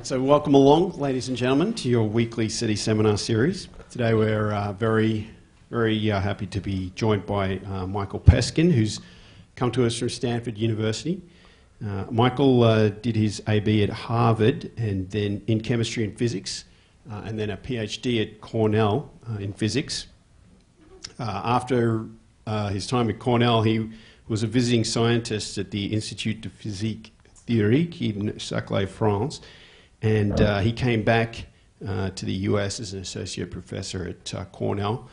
Right, so welcome along, ladies and gentlemen, to your weekly SETI seminar series. Today we're uh, very, very uh, happy to be joined by uh, Michael Peskin, who's come to us from Stanford University. Uh, Michael uh, did his AB at Harvard and then in chemistry and physics, uh, and then a PhD at Cornell in physics. after his time at Cornell, he was a visiting scientist at the Institut de Physique Théorique in Saclay, France and uh, he came back uh, to the US as an associate professor at uh, Cornell.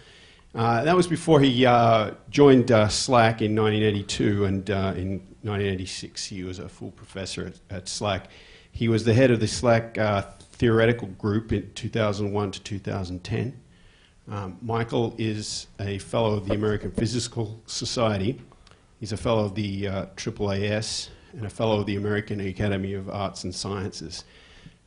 Uh, that was before he uh, joined uh, SLAC in 1982, and in 1986 he was a full professor at, at SLAC. He was the head of the SLAC theoretical group in 2001 to 2010. Um, Michael is a fellow of the American Physical Society. He's a fellow of the AAAS and a fellow of the American Academy of Arts and Sciences.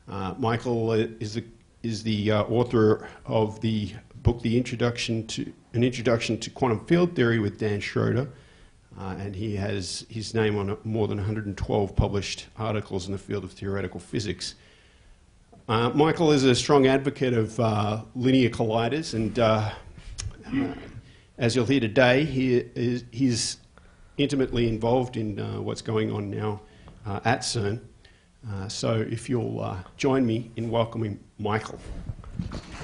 Uh, Michael is the, is the uh, author of the book, The Introduction to, An Introduction to Quantum Field Theory with Dan Schroeder. Uh, and he has his name on more than 112 published articles in the field of theoretical physics. Uh, Michael is a strong advocate of uh, linear colliders, and uh, as you'll hear today, he is, he's intimately involved in what's going on now at CERN. Uh, so if you'll uh, join me in welcoming Michael.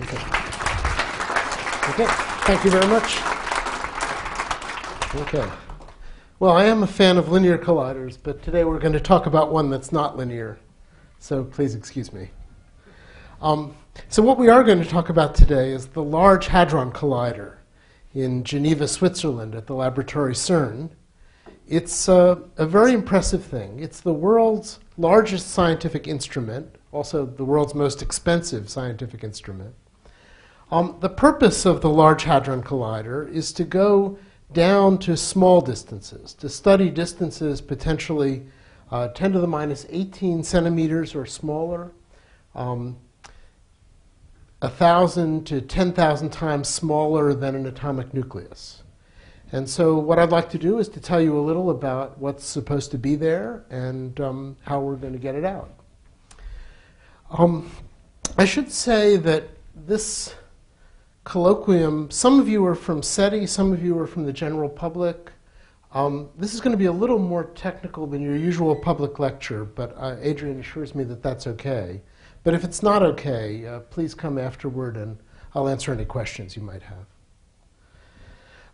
Okay. okay. Thank you very much. Okay. Well, I am a fan of linear colliders, but today we're going to talk about one that's not linear. So please excuse me. Um, so what we are going to talk about today is the Large Hadron Collider in Geneva, Switzerland at the laboratory CERN. It's a, a very impressive thing. It's the world's largest scientific instrument, also the world's most expensive scientific instrument. Um, the purpose of the Large Hadron Collider is to go down to small distances, to study distances potentially uh, 10 to the minus 18 centimeters or smaller, um, 1,000 to 10,000 times smaller than an atomic nucleus. And so, what I'd like to do is to tell you a little about what's supposed to be there and um, how we're going to get it out. Um, I should say that this colloquium, some of you are from SETI, some of you are from the general public. Um, this is going to be a little more technical than your usual public lecture, but uh, Adrian assures me that that's okay. But if it's not okay, uh, please come afterward and I'll answer any questions you might have.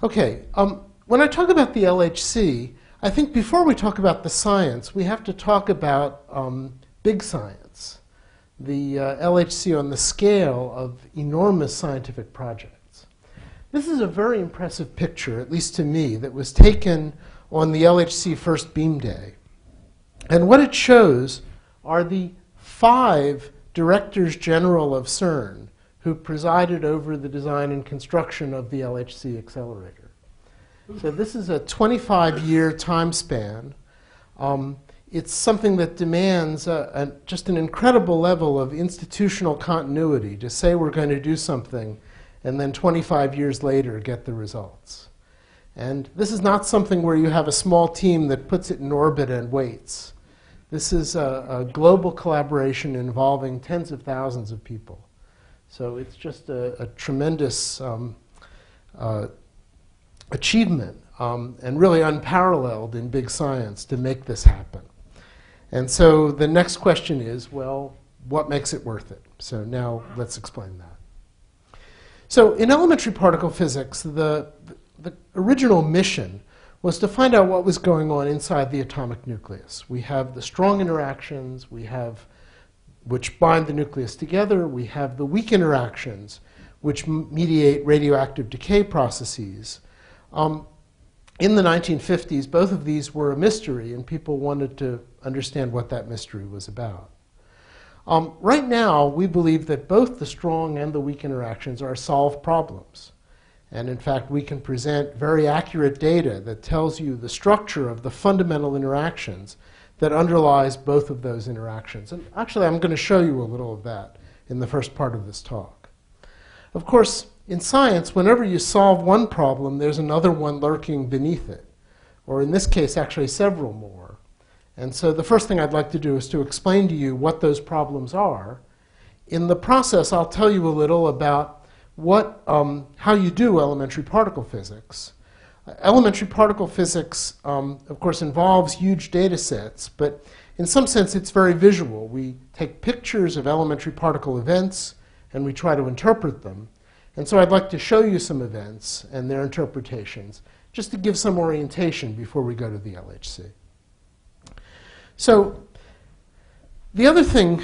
Okay, um, when I talk about the LHC, I think before we talk about the science, we have to talk about um, big science, the uh, LHC on the scale of enormous scientific projects. This is a very impressive picture, at least to me, that was taken on the LHC first beam day. And what it shows are the five directors general of CERN who presided over the design and construction of the LHC accelerator. So this is a 25-year time span. Um, it's something that demands a, a, just an incredible level of institutional continuity to say we're going to do something and then 25 years later get the results. And this is not something where you have a small team that puts it in orbit and waits. This is a, a global collaboration involving tens of thousands of people. So it's just a, a tremendous um, uh, achievement um, and really unparalleled in big science to make this happen. And so the next question is well, what makes it worth it? So now let's explain that. So in elementary particle physics, the, the original mission was to find out what was going on inside the atomic nucleus. We have the strong interactions, we have which bind the nucleus together. We have the weak interactions, which mediate radioactive decay processes. Um, in the 1950s, both of these were a mystery, and people wanted to understand what that mystery was about. Um, right now, we believe that both the strong and the weak interactions are solved problems. And in fact, we can present very accurate data that tells you the structure of the fundamental interactions that underlies both of those interactions. And actually, I'm going to show you a little of that in the first part of this talk. Of course, in science, whenever you solve one problem, there's another one lurking beneath it, or in this case, actually several more. And so the first thing I'd like to do is to explain to you what those problems are. In the process, I'll tell you a little about what, um, how you do elementary particle physics. Elementary particle physics, um, of course, involves huge data sets, but in some sense, it's very visual. We take pictures of elementary particle events and we try to interpret them. And so I'd like to show you some events and their interpretations, just to give some orientation before we go to the LHC. So the other thing,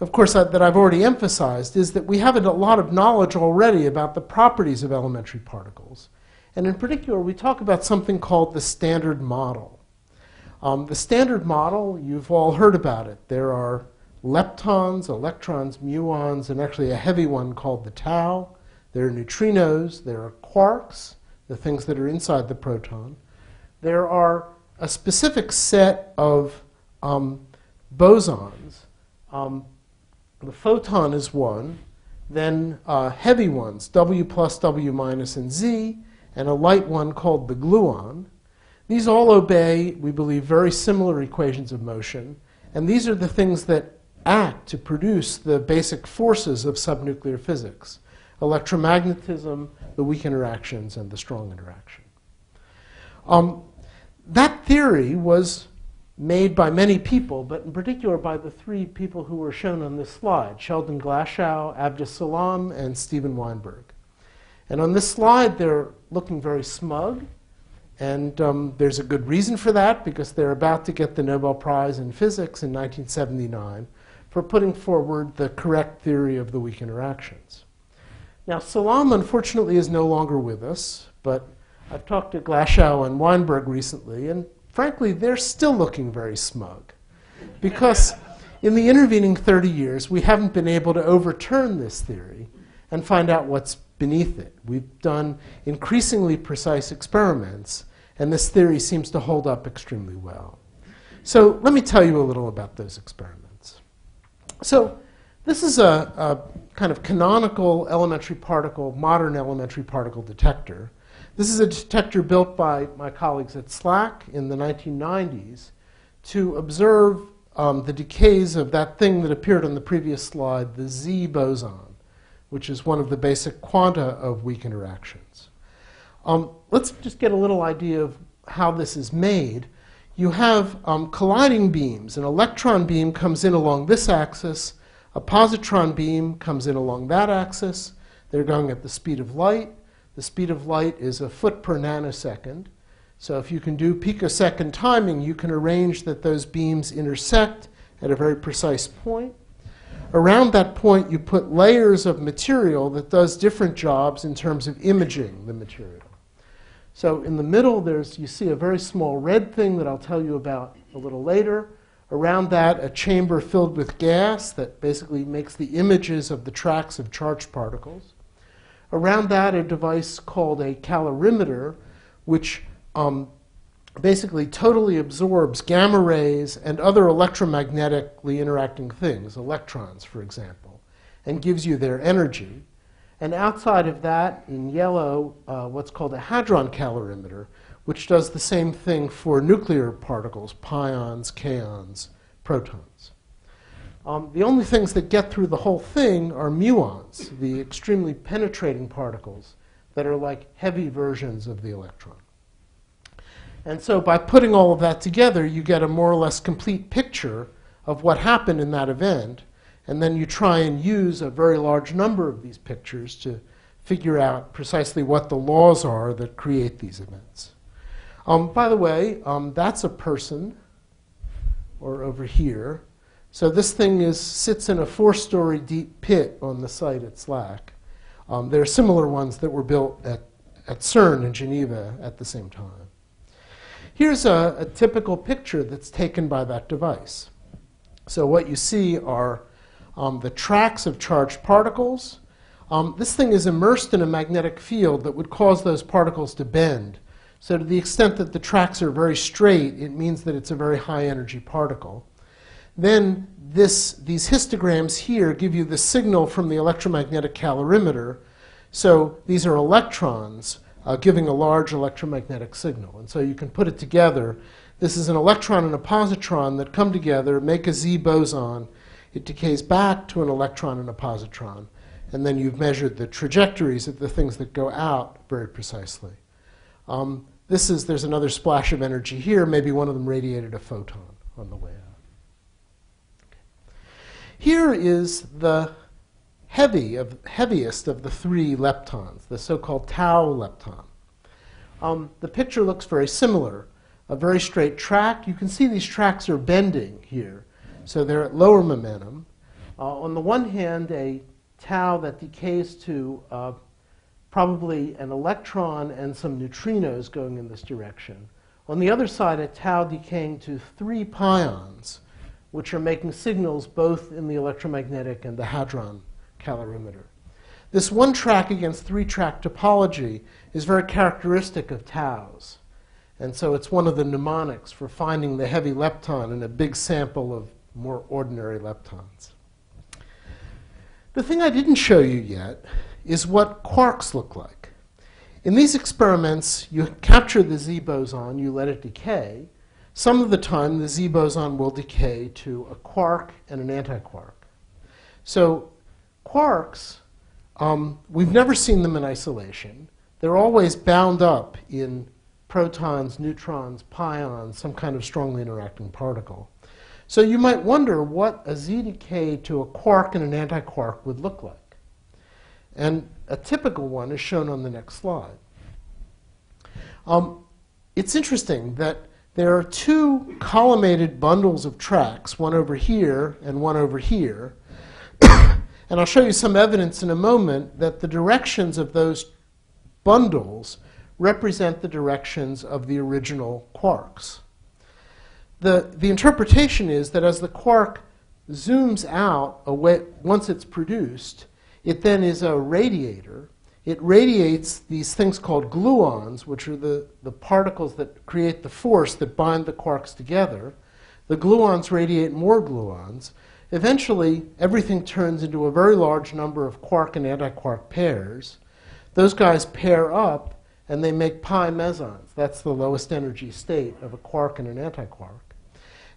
of course, that I've already emphasized is that we have a lot of knowledge already about the properties of elementary particles. And in particular, we talk about something called the standard model. Um, the standard model, you've all heard about it. There are leptons, electrons, muons, and actually a heavy one called the tau. There are neutrinos, there are quarks, the things that are inside the proton. There are a specific set of um, bosons. Um, the photon is one, then uh, heavy ones, W plus, W minus, and Z, and a light one called the gluon. These all obey, we believe, very similar equations of motion, and these are the things that act to produce the basic forces of subnuclear physics electromagnetism, the weak interactions, and the strong interaction. Um, that theory was made by many people, but in particular by the three people who were shown on this slide Sheldon Glashow, Abdus Salam, and Steven Weinberg. And on this slide, they're looking very smug. And um, there's a good reason for that because they're about to get the Nobel Prize in Physics in 1979 for putting forward the correct theory of the weak interactions. Now, Salam, unfortunately, is no longer with us, but I've talked to Glashow and Weinberg recently, and frankly, they're still looking very smug. Because in the intervening 30 years, we haven't been able to overturn this theory and find out what's beneath it. We've done increasingly precise experiments, and this theory seems to hold up extremely well. So let me tell you a little about those experiments. So this is a, a kind of canonical elementary particle, modern elementary particle detector. This is a detector built by my colleagues at SLAC in the 1990s to observe um, the decays of that thing that appeared on the previous slide, the Z boson which is one of the basic quanta of weak interactions. Um, let's just get a little idea of how this is made. You have um, colliding beams. An electron beam comes in along this axis, a positron beam comes in along that axis. They're going at the speed of light. The speed of light is a foot per nanosecond. So if you can do picosecond timing, you can arrange that those beams intersect at a very precise point. Around that point, you put layers of material that does different jobs in terms of imaging the material. So in the middle, there's, you see a very small red thing that I'll tell you about a little later. Around that, a chamber filled with gas that basically makes the images of the tracks of charged particles. Around that, a device called a calorimeter, which um, basically totally absorbs gamma rays and other electromagnetically interacting things, electrons, for example, and gives you their energy. And outside of that, in yellow, uh, what's called a hadron calorimeter, which does the same thing for nuclear particles, pions, kaons, protons. Um, the only things that get through the whole thing are muons, the extremely penetrating particles that are like heavy versions of the electron. And so by putting all of that together, you get a more or less complete picture of what happened in that event. And then you try and use a very large number of these pictures to figure out precisely what the laws are that create these events. Um, by the way, um, that's a person, or over here. So this thing is, sits in a four-story deep pit on the site at SLAC. Um, there are similar ones that were built at, at CERN in Geneva at the same time. Here's a, a typical picture that's taken by that device. So what you see are um, the tracks of charged particles. um, this thing is immersed in a magnetic field that would cause those particles to bend. So, to the extent that the tracks are very straight, it means that it's a very high energy particle. Then, this, these histograms here give you the signal from the electromagnetic calorimeter. So, these are electrons uh, giving a large electromagnetic signal. And so, you can put it together. This is an electron and a positron that come together, make a Z boson. It decays back to an electron and a positron and then you've measured the trajectories of the things that go out very precisely. Um, this is, there's another splash of energy here. Maybe one of them radiated a photon on the way out. Here is the heavy of, heaviest of the three leptons, the so-called tau lepton. Um, the picture looks very similar. A very straight track. You can see these tracks are bending here. So they're at lower momentum. Uh, on the one hand, a tau that decays to uh, probably an electron and some neutrinos going in this direction. On the other side, a tau decaying to three pions, which are making signals both in the electromagnetic and the hadron calorimeter. This one track against three track topology is very characteristic of taus. And so it's one of the mnemonics for finding the heavy lepton in a big sample of more ordinary leptons. The thing I didn't show you yet is what quarks look like. In these experiments, you capture the Z boson, you let it decay. Some of the time, the Z boson will decay to a quark and an antiquark. So, quarks, um, we've never seen them in isolation. They're always bound up in protons, neutrons, pions, some kind of strongly interacting particle. So you might wonder what a z decay to a quark and an antiquark would look like. And a typical one is shown on the next slide. Um, it's interesting that there are two collimated bundles of tracks, one over here and one over here. And I'll show you some evidence in a moment that the directions of those bundles represent the directions of the original quarks the, the interpretation is that as the quark zooms out away, once it's produced, it then is a radiator. It radiates these things called gluons, which are the, the particles that create the force that bind the quarks together. The gluons radiate more gluons. Eventually, everything turns into a very large number of quark and antiquark pairs. Those guys pair up and they make pi mesons. That's the lowest energy state of a quark and an antiquark.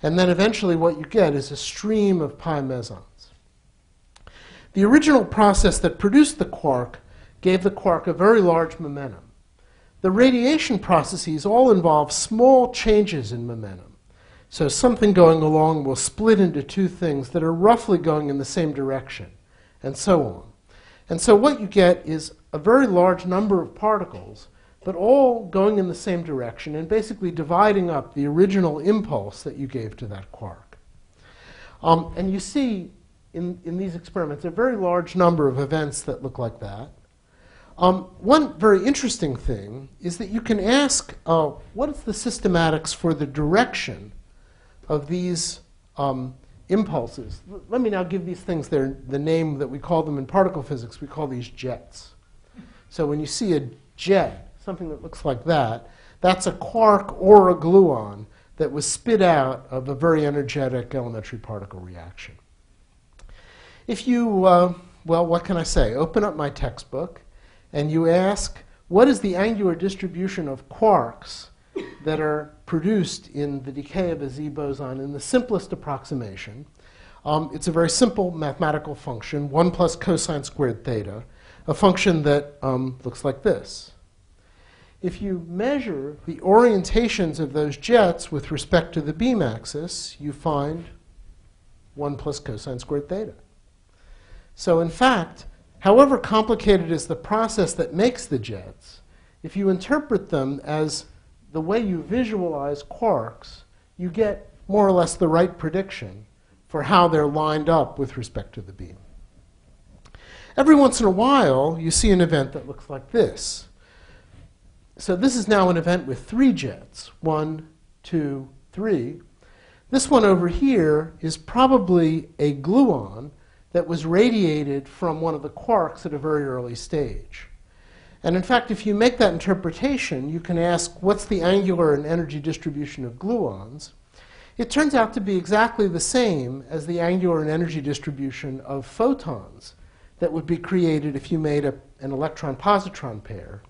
And then eventually what you get is a stream of pi mesons. The original process that produced the quark gave the quark a very large momentum. The radiation processes all involve small changes in momentum. So something going along will split into two things that are roughly going in the same direction, and so on. And so what you get is a very large number of particles but all going in the same direction and basically dividing up the original impulse that you gave to that quark. Um, and you see in, in these experiments a very large number of events that look like that. Um, one very interesting thing is that you can ask uh, what is the systematics for the direction of these um, impulses. Let me now give these things their, the name that we call them in particle physics. We call these jets. So when you see a jet, something that looks like that, that's a quark or a gluon that was spit out of a very energetic elementary particle reaction. If you, uh, well, what can I say? Open up my textbook and you ask, what is the angular distribution of quarks that are produced in the decay of a Z boson in the simplest approximation? Um, it's a very simple mathematical function, 1 plus cosine squared theta, a function that um, looks like this if you measure the orientations of those jets with respect to the beam axis, you find 1 plus cosine squared theta. So, in fact, however complicated is the process that makes the jets, if you interpret them as the way you visualize quarks, you get more or less the right prediction for how they're lined up with respect to the beam. Every once in a while, you see an event that looks like this so this is now an event with three jets one, two, three. This one over here is probably a gluon that was radiated from one of the quarks at a very early stage. And in fact, if you make that interpretation, you can ask what's the angular and energy distribution of gluons? It turns out to be exactly the same as the angular and energy distribution of photons that would be created if you made a, an electron positron pair.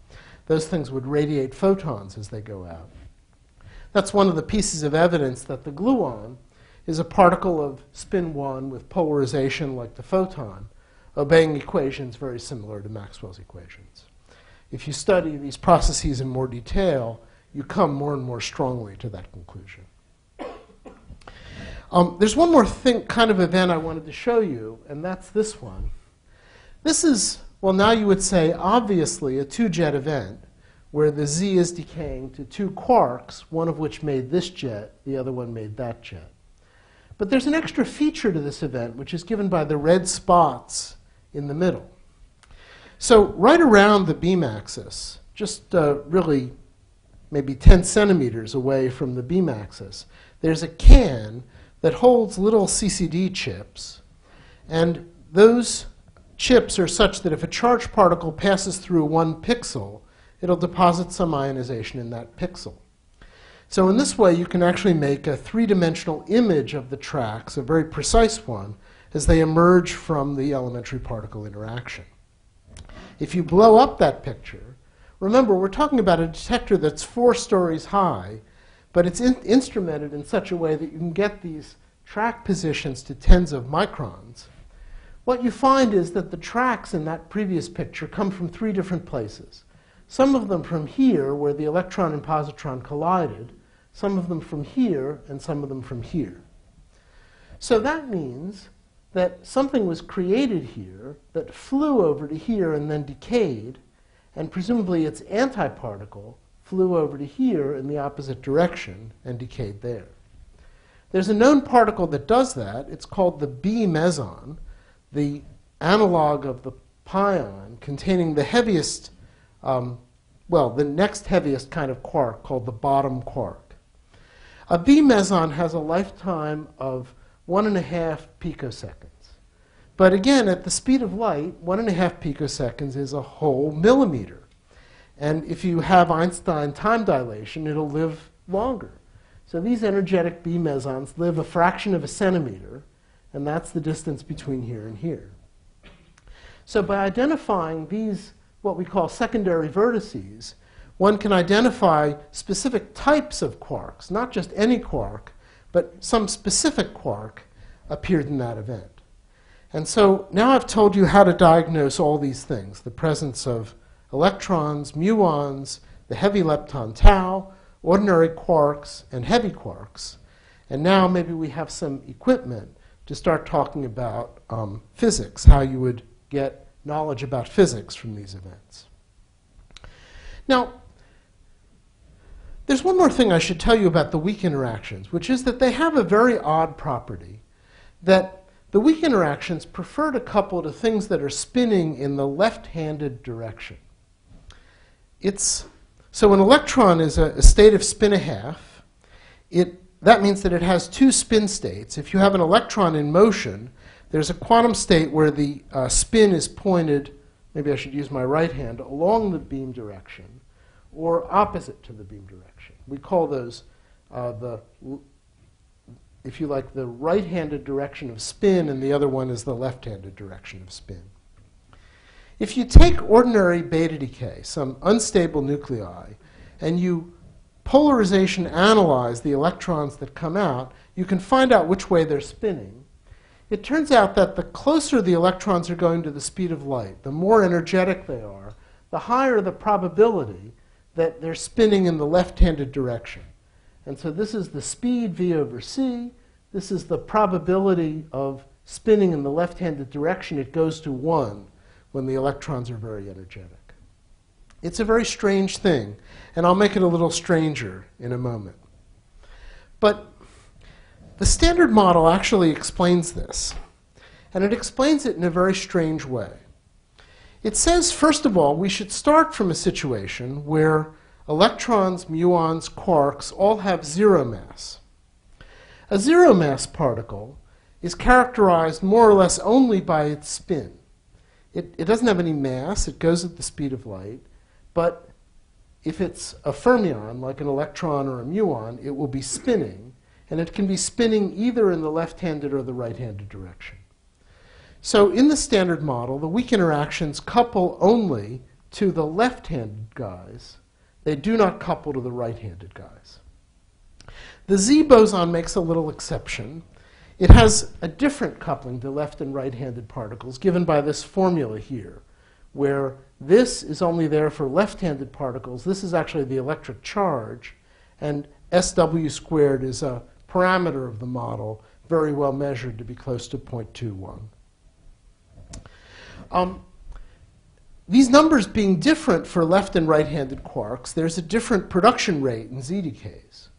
Those things would radiate photons as they go out. That's one of the pieces of evidence that the gluon is a particle of spin 1 with polarization like the photon, obeying equations very similar to Maxwell's equations. If you study these processes in more detail, you come more and more strongly to that conclusion. Um, there's one more thing, kind of event I wanted to show you, and that's this one. This is, well, now you would say, obviously, a two jet event where the Z is decaying to two quarks, one of which made this jet, the other one made that jet. But there's an extra feature to this event, which is given by the red spots in the middle. So, right around the beam axis, just uh, really maybe 10 centimeters away from the beam axis, there's a can that holds little CCD chips. And those chips are such that if a charged particle passes through one pixel, it'll deposit some ionization in that pixel. So in this way, you can actually make a three-dimensional image of the tracks, a very precise one, as they emerge from the elementary particle interaction. If you blow up that picture, remember, we're talking about a detector that's four stories high, but it's in instrumented in such a way that you can get these track positions to tens of microns. What you find is that the tracks in that previous picture come from three different places. Some of them from here, where the electron and positron collided, some of them from here, and some of them from here. So that means that something was created here that flew over to here and then decayed, and presumably its antiparticle flew over to here in the opposite direction and decayed there. There's a known particle that does that. It's called the B meson, the analog of the pion, containing the heaviest um, well, the next heaviest kind of quark called the bottom quark. A B meson has a lifetime of one and a half picoseconds. But again, at the speed of light, one and a half picoseconds is a whole millimeter. And if you have Einstein time dilation, it'll live longer. So these energetic B mesons live a fraction of a centimeter, and that's the distance between here and here. So by identifying these what we call secondary vertices, one can identify specific types of quarks, not just any quark, but some specific quark appeared in that event. And so now I've told you how to diagnose all these things the presence of electrons, muons, the heavy lepton tau, ordinary quarks, and heavy quarks. And now maybe we have some equipment to start talking about um, physics, how you would get knowledge about physics from these events. Now, there's one more thing I should tell you about the weak interactions, which is that they have a very odd property that the weak interactions prefer to couple to things that are spinning in the left-handed direction. It's, so an electron is a, a state of spin a half. It, that means that it has two spin states. If you have an electron in motion, there's a quantum state where the uh, spin is pointed, maybe I should use my right hand, along the beam direction or opposite to the beam direction. We call those uh, the, if you like, the right handed direction of spin, and the other one is the left handed direction of spin. If you take ordinary beta decay, some unstable nuclei, and you polarization analyze the electrons that come out, you can find out which way they're spinning it turns out that the closer the electrons are going to the speed of light, the more energetic they are, the higher the probability that they're spinning in the left-handed direction. And so this is the speed v over c. This is the probability of spinning in the left-handed direction. It goes to 1 when the electrons are very energetic. It's a very strange thing, and I'll make it a little stranger in a moment. But the standard model actually explains this, and it explains it in a very strange way. It says, first of all, we should start from a situation where electrons, muons, quarks all have zero mass. A zero mass particle is characterized more or less only by its spin. It, it doesn't have any mass, it goes at the speed of light, but if it's a fermion, like an electron or a muon, it will be spinning, and it can be spinning either in the left handed or the right handed direction. So, in the standard model, the weak interactions couple only to the left handed guys, they do not couple to the right handed guys. The Z boson makes a little exception. It has a different coupling to left and right handed particles given by this formula here, where this is only there for left handed particles. This is actually the electric charge, and SW squared is a parameter of the model, very well measured to be close to 0.21. Um, these numbers being different for left and right handed quarks, there's a different production rate in Z decays.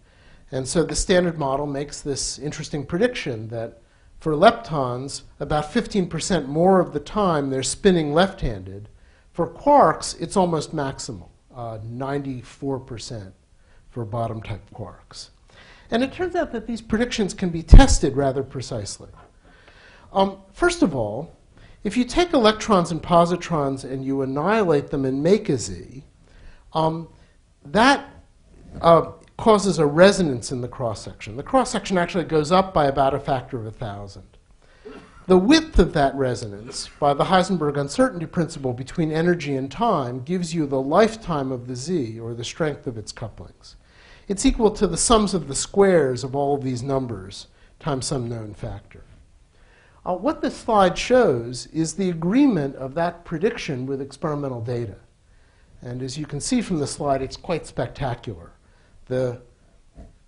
And so the standard model makes this interesting prediction that for leptons, about 15% more of the time they're spinning left handed. For quarks, it's almost maximal, uh, 94% for bottom type quarks. And it turns out that these predictions can be tested rather precisely. Um, first of all, if you take electrons and positrons and you annihilate them and make a Z, um, that uh, causes a resonance in the cross section. The cross section actually goes up by about a factor of a thousand. The width of that resonance, by the Heisenberg uncertainty principle between energy and time, gives you the lifetime of the Z, or the strength of its couplings. It's equal to the sums of the squares of all of these numbers times some known factor. Uh, what this slide shows is the agreement of that prediction with experimental data. And as you can see from the slide, it's quite spectacular. The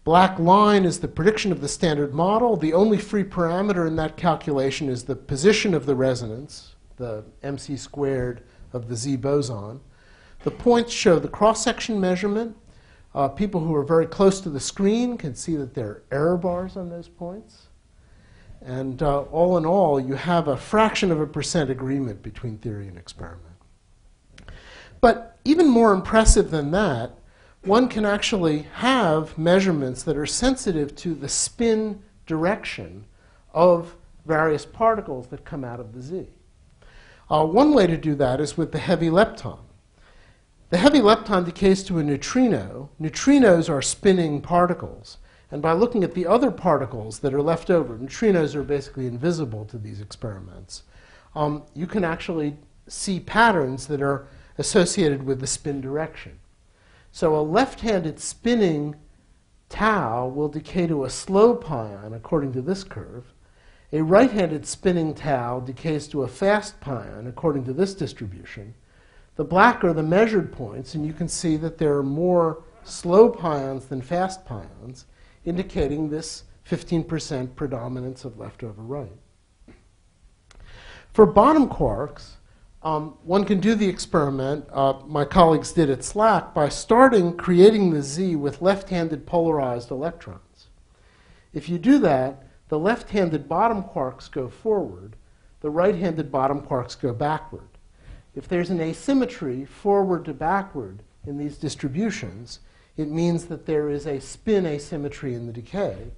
black line is the prediction of the standard model. The only free parameter in that calculation is the position of the resonance, the mc squared of the Z boson. The points show the cross-section measurement. Uh, people who are very close to the screen can see that there are error bars on those points. And uh, all in all, you have a fraction of a percent agreement between theory and experiment. But even more impressive than that one can actually have measurements that are sensitive to the spin direction of various particles that come out of the Z. Uh, one way to do that is with the heavy lepton. The heavy lepton decays to a neutrino. Neutrinos are spinning particles. And by looking at the other particles that are left over, neutrinos are basically invisible to these experiments, um, you can actually see patterns that are associated with the spin direction. So a left-handed spinning tau will decay to a slow pion according to this curve. A right-handed spinning tau decays to a fast pion according to this distribution. The black are the measured points, and you can see that there are more slow pions than fast pions, indicating this 15% predominance of left over right. For bottom quarks, um, one can do the experiment, uh, my colleagues did at SLAC, by starting creating the Z with left handed polarized electrons. If you do that, the left handed bottom quarks go forward, the right handed bottom quarks go backward. If there's an asymmetry forward to backward in these distributions, it means that there is a spin asymmetry in the decay.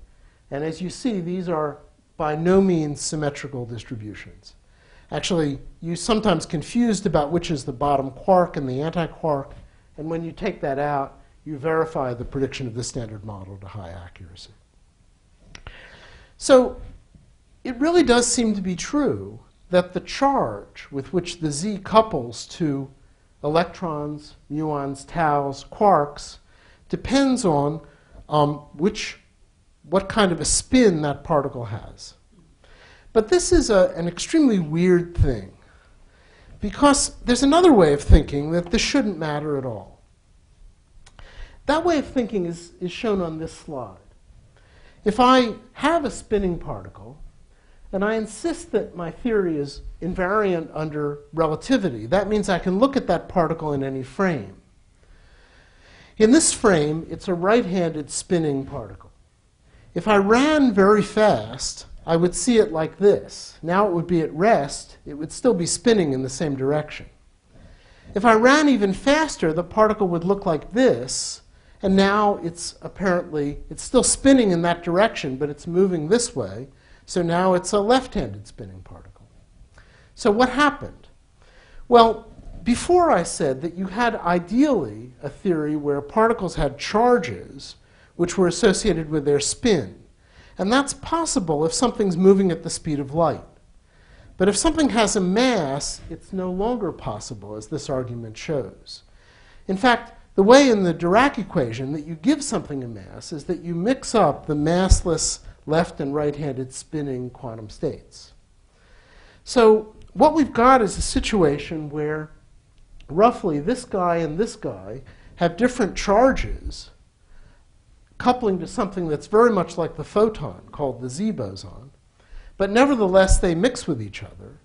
And as you see, these are by no means symmetrical distributions. Actually, you're sometimes confused about which is the bottom quark and the antiquark, and when you take that out, you verify the prediction of the standard model to high accuracy. So it really does seem to be true that the charge with which the Z couples to electrons, muons, taus, quarks depends on um, which, what kind of a spin that particle has. But this is a, an extremely weird thing because there's another way of thinking that this shouldn't matter at all. That way of thinking is, is shown on this slide. If I have a spinning particle, and I insist that my theory is invariant under relativity, that means I can look at that particle in any frame. In this frame, it's a right handed spinning particle. If I ran very fast, I would see it like this. Now it would be at rest, it would still be spinning in the same direction. If I ran even faster, the particle would look like this, and now it's apparently, it's still spinning in that direction, but it's moving this way. So now it's a left handed spinning particle. So what happened? Well, before I said that you had ideally a theory where particles had charges which were associated with their spin. And that's possible if something's moving at the speed of light. But if something has a mass, it's no longer possible, as this argument shows. In fact, the way in the Dirac equation that you give something a mass is that you mix up the massless left and right handed spinning quantum states. So, what we've got is a situation where roughly this guy and this guy have different charges coupling to something that's very much like the photon called the Z boson, but nevertheless they mix with each other.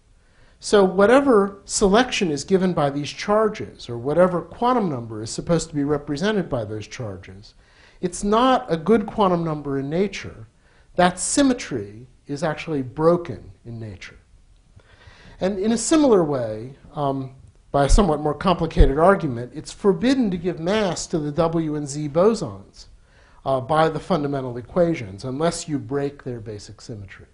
So, whatever selection is given by these charges, or whatever quantum number is supposed to be represented by those charges, it's not a good quantum number in nature. That symmetry is actually broken in nature. And in a similar way, um, by a somewhat more complicated argument, it's forbidden to give mass to the W and Z bosons uh, by the fundamental equations unless you break their basic symmetry.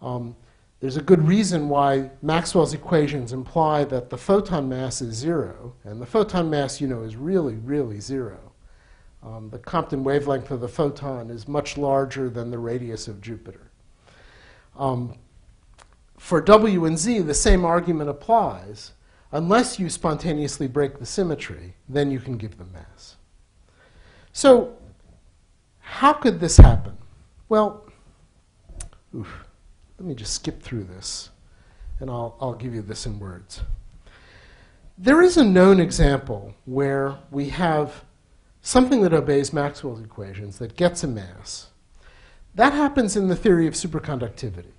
Um, there's a good reason why Maxwell's equations imply that the photon mass is zero, and the photon mass, you know, is really, really zero. Um, the Compton wavelength of the photon is much larger than the radius of Jupiter. Um, for W and Z, the same argument applies. Unless you spontaneously break the symmetry, then you can give them mass. So, how could this happen? Well, oof, let me just skip through this, and I'll, I'll give you this in words. There is a known example where we have something that obeys Maxwell's equations that gets a mass. That happens in the theory of superconductivity.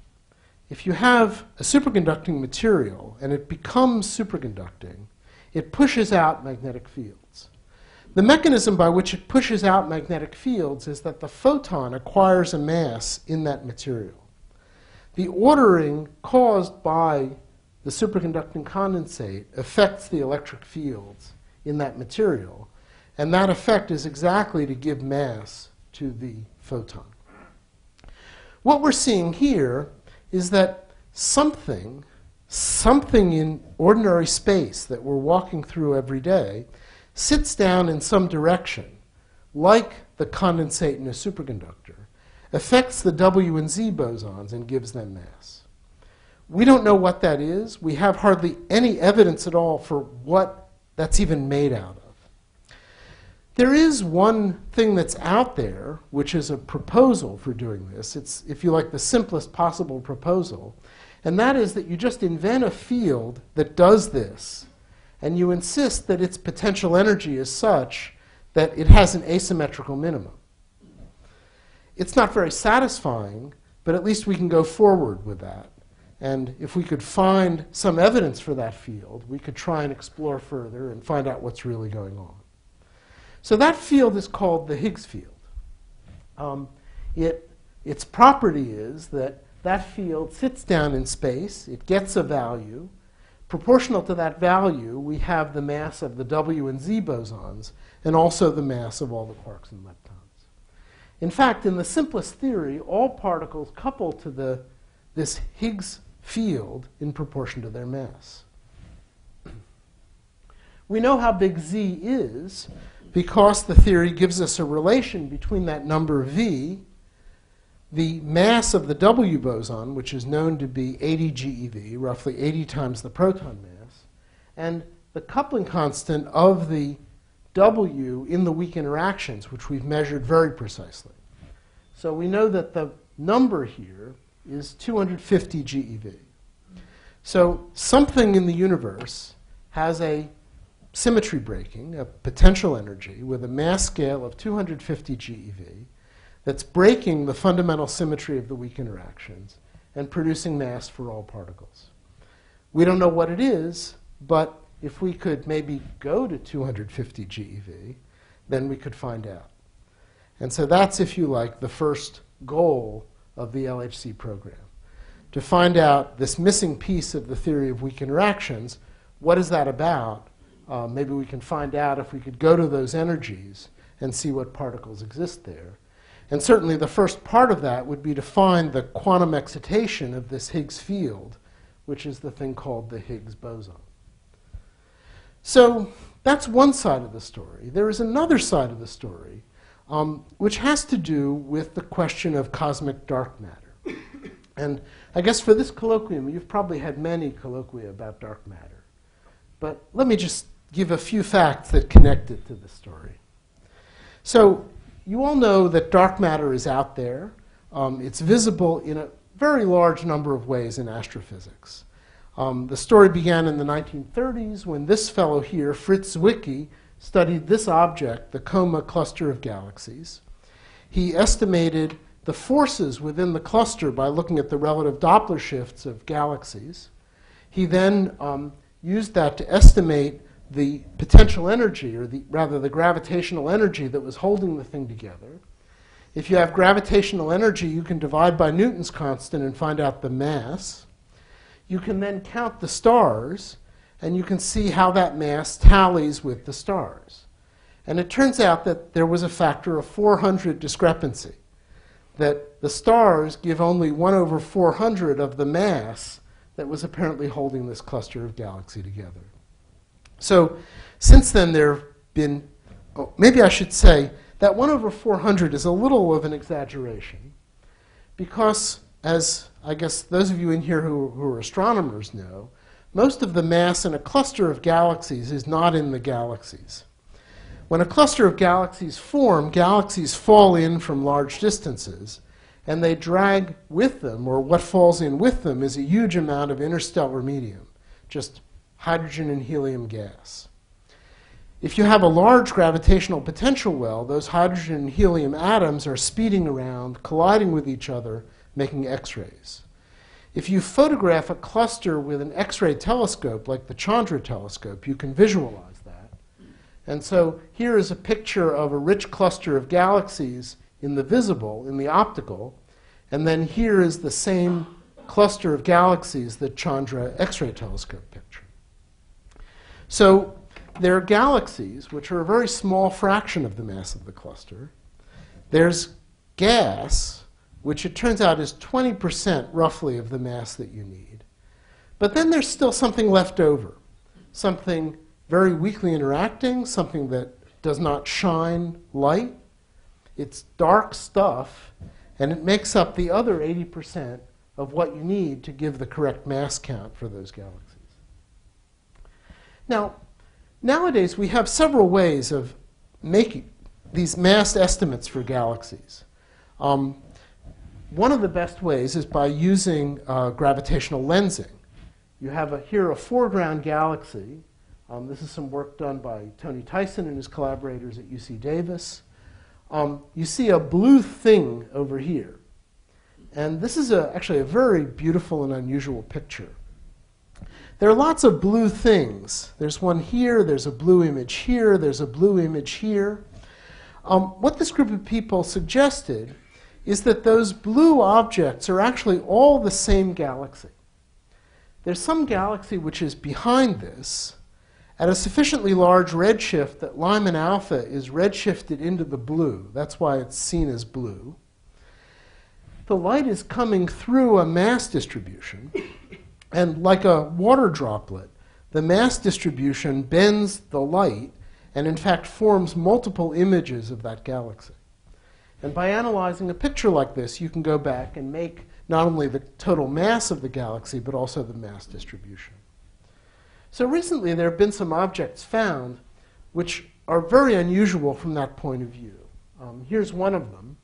If you have a superconducting material and it becomes superconducting, it pushes out magnetic fields. The mechanism by which it pushes out magnetic fields is that the photon acquires a mass in that material. The ordering caused by the superconducting condensate affects the electric fields in that material, and that effect is exactly to give mass to the photon. What we're seeing here is that something, something in ordinary space that we're walking through every day, sits down in some direction, like the condensate in a superconductor, affects the W and Z bosons and gives them mass. We don't know what that is. We have hardly any evidence at all for what that's even made out of. There is one thing that's out there, which is a proposal for doing this. It's, if you like, the simplest possible proposal. And that is that you just invent a field that does this, and you insist that its potential energy is such that it has an asymmetrical minimum. It's not very satisfying, but at least we can go forward with that. And if we could find some evidence for that field, we could try and explore further and find out what's really going on. So that field is called the Higgs field. Um, it, its property is that that field sits down in space, it gets a value. Proportional to that value, we have the mass of the W and Z bosons, and also the mass of all the quarks and leptons. In fact, in the simplest theory, all particles couple to the, this Higgs field in proportion to their mass. We know how big Z is because the theory gives us a relation between that number v, the mass of the W boson, which is known to be 80 GeV, roughly 80 times the proton mass, and the coupling constant of the W in the weak interactions, which we've measured very precisely. So we know that the number here is 250 GeV. So something in the universe has a symmetry breaking, a potential energy with a mass scale of 250 GeV that's breaking the fundamental symmetry of the weak interactions and producing mass for all particles. We don't know what it is, but if we could maybe go to 250 GeV, then we could find out. And so that's, if you like, the first goal of the LHC program. To find out this missing piece of the theory of weak interactions, what is that about? Uh, maybe we can find out if we could go to those energies and see what particles exist there. And certainly the first part of that would be to find the quantum excitation of this Higgs field, which is the thing called the Higgs boson. So that's one side of the story. There is another side of the story, um, which has to do with the question of cosmic dark matter. And I guess for this colloquium, you've probably had many colloquia about dark matter. But let me just give a few facts that connect it to the story. So, you all know that dark matter is out there. Um, it's visible in a very large number of ways in astrophysics. Um, the story began in the 1930s when this fellow here, Fritz Zwicky, studied this object, the Coma cluster of galaxies. He estimated the forces within the cluster by looking at the relative Doppler shifts of galaxies. He then um, used that to estimate the potential energy, or the, rather the gravitational energy that was holding the thing together. If you have gravitational energy, you can divide by Newton's constant and find out the mass. You can then count the stars, and you can see how that mass tallies with the stars. And it turns out that there was a factor of 400 discrepancy, that the stars give only 1 over 400 of the mass that was apparently holding this cluster of galaxy together. So since then, there have been, oh, maybe I should say, that 1 over 400 is a little of an exaggeration because, as I guess those of you in here who, who are astronomers know, most of the mass in a cluster of galaxies is not in the galaxies. When a cluster of galaxies form, galaxies fall in from large distances, and they drag with them, or what falls in with them, is a huge amount of interstellar medium, just hydrogen and helium gas. If you have a large gravitational potential well, those hydrogen and helium atoms are speeding around, colliding with each other, making X rays. If you photograph a cluster with an X ray telescope, like the Chandra telescope, you can visualize that. And so here is a picture of a rich cluster of galaxies in the visible, in the optical, and then here is the same cluster of galaxies that Chandra X ray telescope pictured. So there are galaxies, which are a very small fraction of the mass of the cluster. There's gas, which it turns out is 20% roughly of the mass that you need. But then there's still something left over, something very weakly interacting, something that does not shine light. It's dark stuff, and it makes up the other 80% of what you need to give the correct mass count for those galaxies. Now, nowadays we have several ways of making these mass estimates for galaxies. Um, one of the best ways is by using uh, gravitational lensing. You have a, here a foreground galaxy. Um, this is some work done by Tony Tyson and his collaborators at UC Davis. Um, you see a blue thing over here. And this is a, actually a very beautiful and unusual picture. There are lots of blue things. There's one here, there's a blue image here, there's a blue image here. Um, what this group of people suggested is that those blue objects are actually all the same galaxy. There's some galaxy which is behind this at a sufficiently large redshift that Lyman alpha is redshifted into the blue. That's why it's seen as blue. The light is coming through a mass distribution, and like a water droplet, the mass distribution bends the light and, in fact, forms multiple images of that galaxy. And by analyzing a picture like this, you can go back and make not only the total mass of the galaxy, but also the mass distribution. So recently, there have been some objects found which are very unusual from that point of view. Um, here's one of them.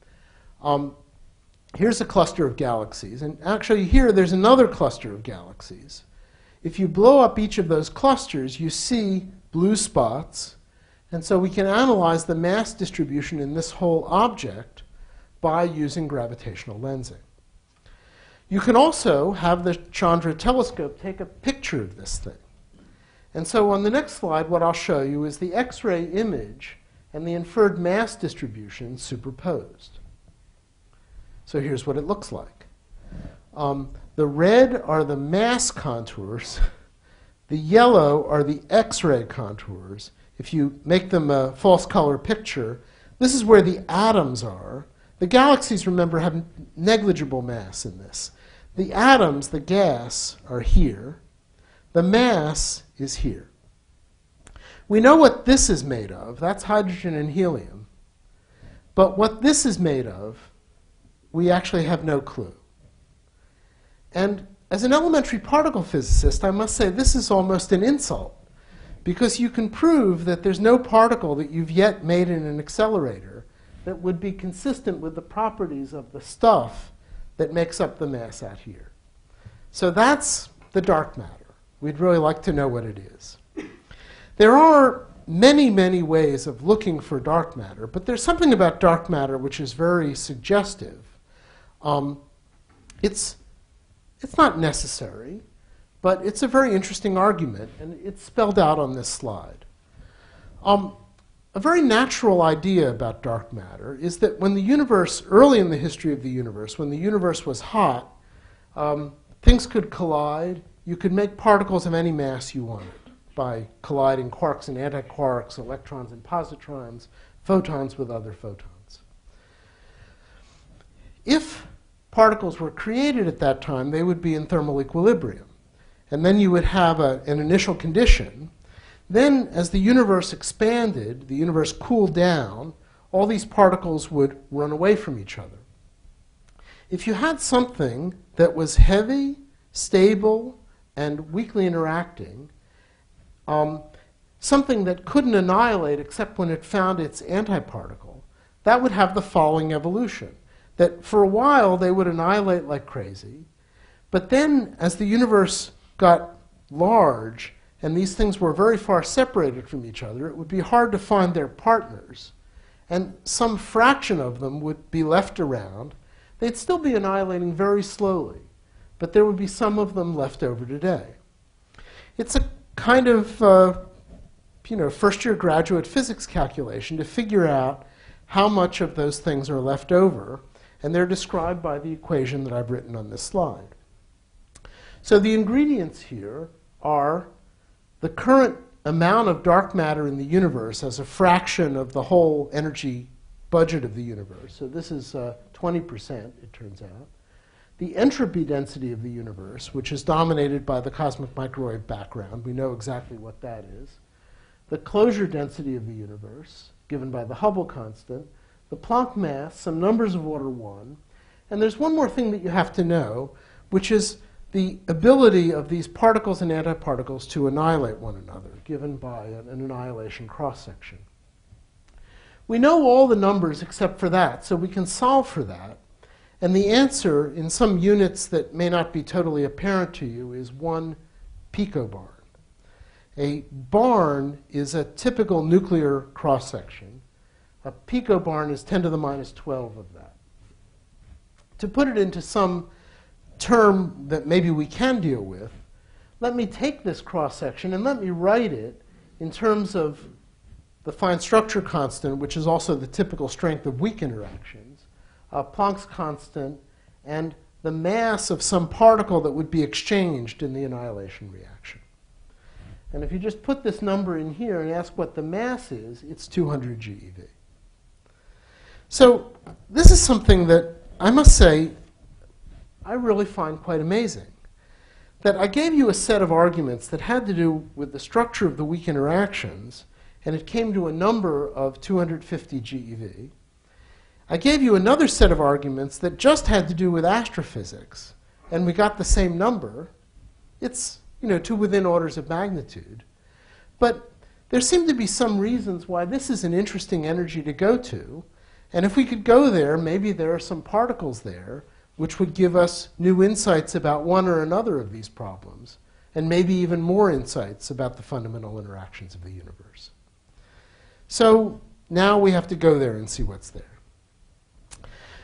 Um, here's a cluster of galaxies. And actually, here, there's another cluster of galaxies. If you blow up each of those clusters, you see blue spots and so we can analyze the mass distribution in this whole object by using gravitational lensing. You can also have the Chandra telescope take a picture of this thing. And so on the next slide, what I'll show you is the X-ray image and the inferred mass distribution superposed. So here's what it looks like. Um, the red are the mass contours. The yellow are the X-ray contours if you make them a false color picture, this is where the atoms are. The galaxies, remember, have negligible mass in this. The atoms, the gas, are here. The mass is here. We know what this is made of. That's hydrogen and helium. But what this is made of, we actually have no clue. And as an elementary particle physicist, I must say this is almost an insult because you can prove that there's no particle that you've yet made in an accelerator that would be consistent with the properties of the stuff that makes up the mass out here. So that's the dark matter. We'd really like to know what it is. There are many, many ways of looking for dark matter, but there's something about dark matter which is very suggestive. Um, it's, it's not necessary, but it's a very interesting argument, and it's spelled out on this slide. Um, a very natural idea about dark matter is that when the universe, early in the history of the universe, when the universe was hot, um, things could collide. You could make particles of any mass you wanted by colliding quarks and antiquarks, electrons and positrons, photons with other photons. If particles were created at that time, they would be in thermal equilibrium. And then you would have a, an initial condition. Then, as the universe expanded, the universe cooled down, all these particles would run away from each other. If you had something that was heavy, stable, and weakly interacting, um, something that couldn't annihilate except when it found its antiparticle, that would have the following evolution. That for a while they would annihilate like crazy, but then as the universe got large and these things were very far separated from each other, it would be hard to find their partners. And some fraction of them would be left around. They'd still be annihilating very slowly, but there would be some of them left over today. It's a kind of uh, you know, first year graduate physics calculation to figure out how much of those things are left over, and they're described by the equation that I've written on this slide. So the ingredients here are the current amount of dark matter in the universe as a fraction of the whole energy budget of the universe. So this is uh, 20%, it turns out. The entropy density of the universe, which is dominated by the cosmic microwave background, we know exactly what that is. The closure density of the universe, given by the Hubble constant. The Planck mass, some numbers of order 1. And there's one more thing that you have to know, which is the ability of these particles and antiparticles to annihilate one another, given by an, an annihilation cross section. We know all the numbers except for that, so we can solve for that. And the answer, in some units that may not be totally apparent to you, is one picobarn. A barn is a typical nuclear cross section. A picobarn is 10 to the minus 12 of that. To put it into some term that maybe we can deal with, let me take this cross section and let me write it in terms of the fine structure constant, which is also the typical strength of weak interactions, uh, Planck's constant, and the mass of some particle that would be exchanged in the annihilation reaction. And if you just put this number in here and ask what the mass is, it's 200 GeV. So this is something that I must say I really find quite amazing. That I gave you a set of arguments that had to do with the structure of the weak interactions, and it came to a number of 250 GeV. I gave you another set of arguments that just had to do with astrophysics, and we got the same number. It's, you know, to within orders of magnitude. But there seem to be some reasons why this is an interesting energy to go to. And if we could go there, maybe there are some particles there which would give us new insights about one or another of these problems, and maybe even more insights about the fundamental interactions of the universe. So now we have to go there and see what's there.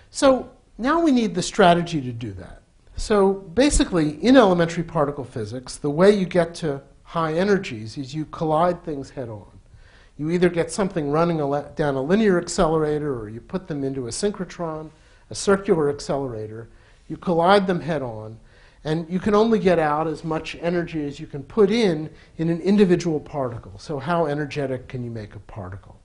So now we need the strategy to do that. So basically, in elementary particle physics, the way you get to high energies is you collide things head on. You either get something running down a linear accelerator or you put them into a synchrotron a circular accelerator. You collide them head on, and you can only get out as much energy as you can put in in an individual particle. So, how energetic can you make a particle?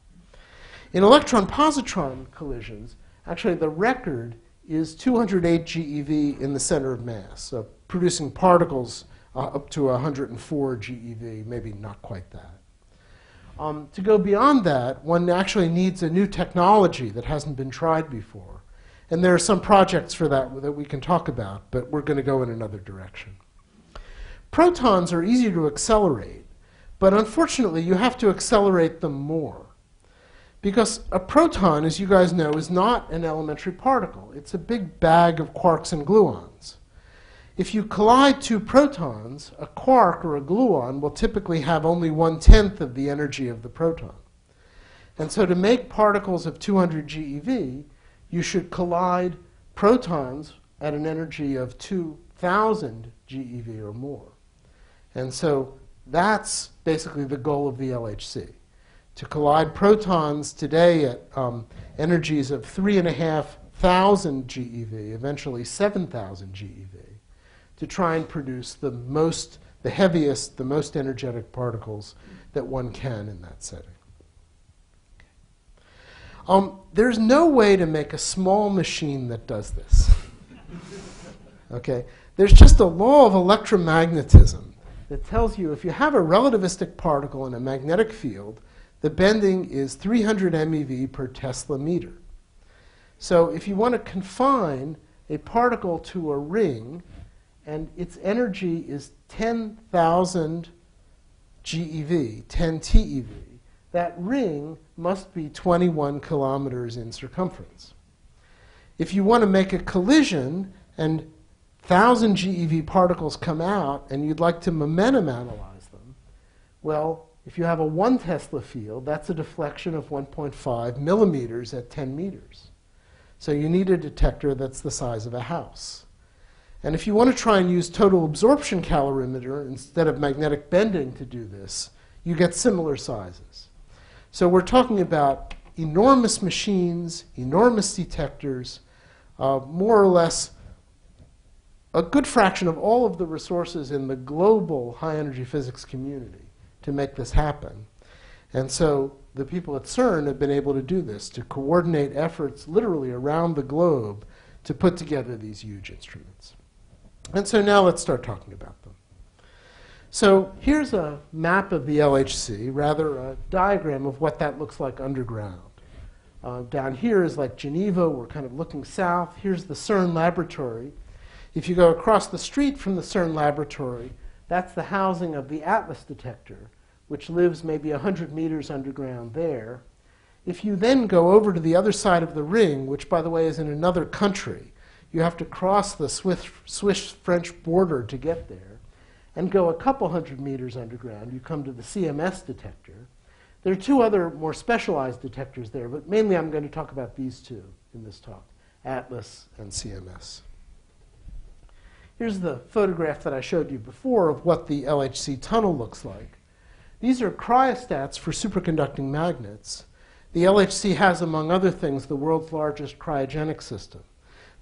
In electron positron collisions, Actually, the record is 208 GeV in the center of mass, so producing particles uh, up to 104 GeV, maybe not quite that. Um, to go beyond that, one actually needs a new technology that hasn't been tried before. And there are some projects for that that we can talk about, but we're going to go in another direction. Protons are easy to accelerate, but unfortunately, you have to accelerate them more. Because a proton, as you guys know, is not an elementary particle. It's a big bag of quarks and gluons. If you collide two protons, a quark or a gluon will typically have only one tenth of the energy of the proton. And so to make particles of 200 GeV, you should collide protons at an energy of 2,000 GeV or more. And so that's basically the goal of the LHC to collide protons today at um, energies of 3,500 GeV, eventually 7,000 GeV to try and produce the most, the heaviest, the most energetic particles that one can in that setting. Um, there's no way to make a small machine that does this. okay? There's just a law of electromagnetism that tells you if you have a relativistic particle in a magnetic field, the bending is 300 MeV per Tesla meter. So if you want to confine a particle to a ring, and its energy is 10,000 GeV, 10 TeV. That ring must be 21 kilometers in circumference. If you want to make a collision and 1,000 GeV particles come out and you'd like to momentum analyze them, well, if you have a 1 Tesla field, that's a deflection of 1.5 millimeters at 10 meters. So you need a detector that's the size of a house. And if you want to try and use total absorption calorimeter instead of magnetic bending to do this, you get similar sizes. So we're talking about enormous machines, enormous detectors, uh, more or less a good fraction of all of the resources in the global high energy physics community to make this happen. And so the people at CERN have been able to do this, to coordinate efforts literally around the globe to put together these huge instruments. And so now let's start talking about them. So here's a map of the LHC, rather a diagram of what that looks like underground. Uh, down here is like Geneva, we're kind of looking south. Here's the CERN laboratory. If you go across the street from the CERN laboratory, that's the housing of the ATLAS detector, which lives maybe 100 meters underground there. If you then go over to the other side of the ring, which by the way is in another country, you have to cross the Swiss French border to get there and go a couple hundred meters underground. You come to the CMS detector. There are two other more specialized detectors there, but mainly I'm going to talk about these two in this talk Atlas and CMS. Here's the photograph that I showed you before of what the LHC tunnel looks like. These are cryostats for superconducting magnets. The LHC has, among other things, the world's largest cryogenic system.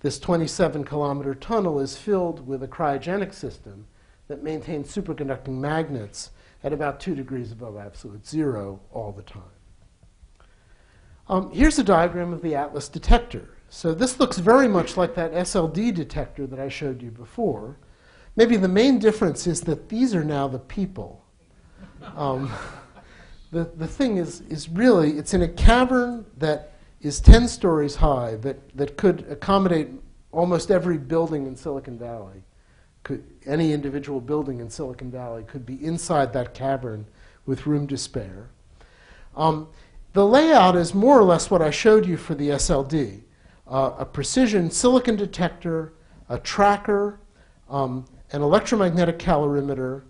This 27 kilometer tunnel is filled with a cryogenic system that maintains superconducting magnets at about 2 degrees above absolute zero all the time. Um, here's a diagram of the ATLAS detector. So this looks very much like that SLD detector that I showed you before. Maybe the main difference is that these are now the people. Um, the, the thing is, is really, it's in a cavern that is 10 stories high that, that could accommodate almost every building in Silicon Valley. Could, any individual building in Silicon Valley could be inside that cavern with room to spare. Um, the layout is more or less what I showed you for the SLD. Uh, a precision silicon detector, a tracker, um, an electromagnetic calorimeter.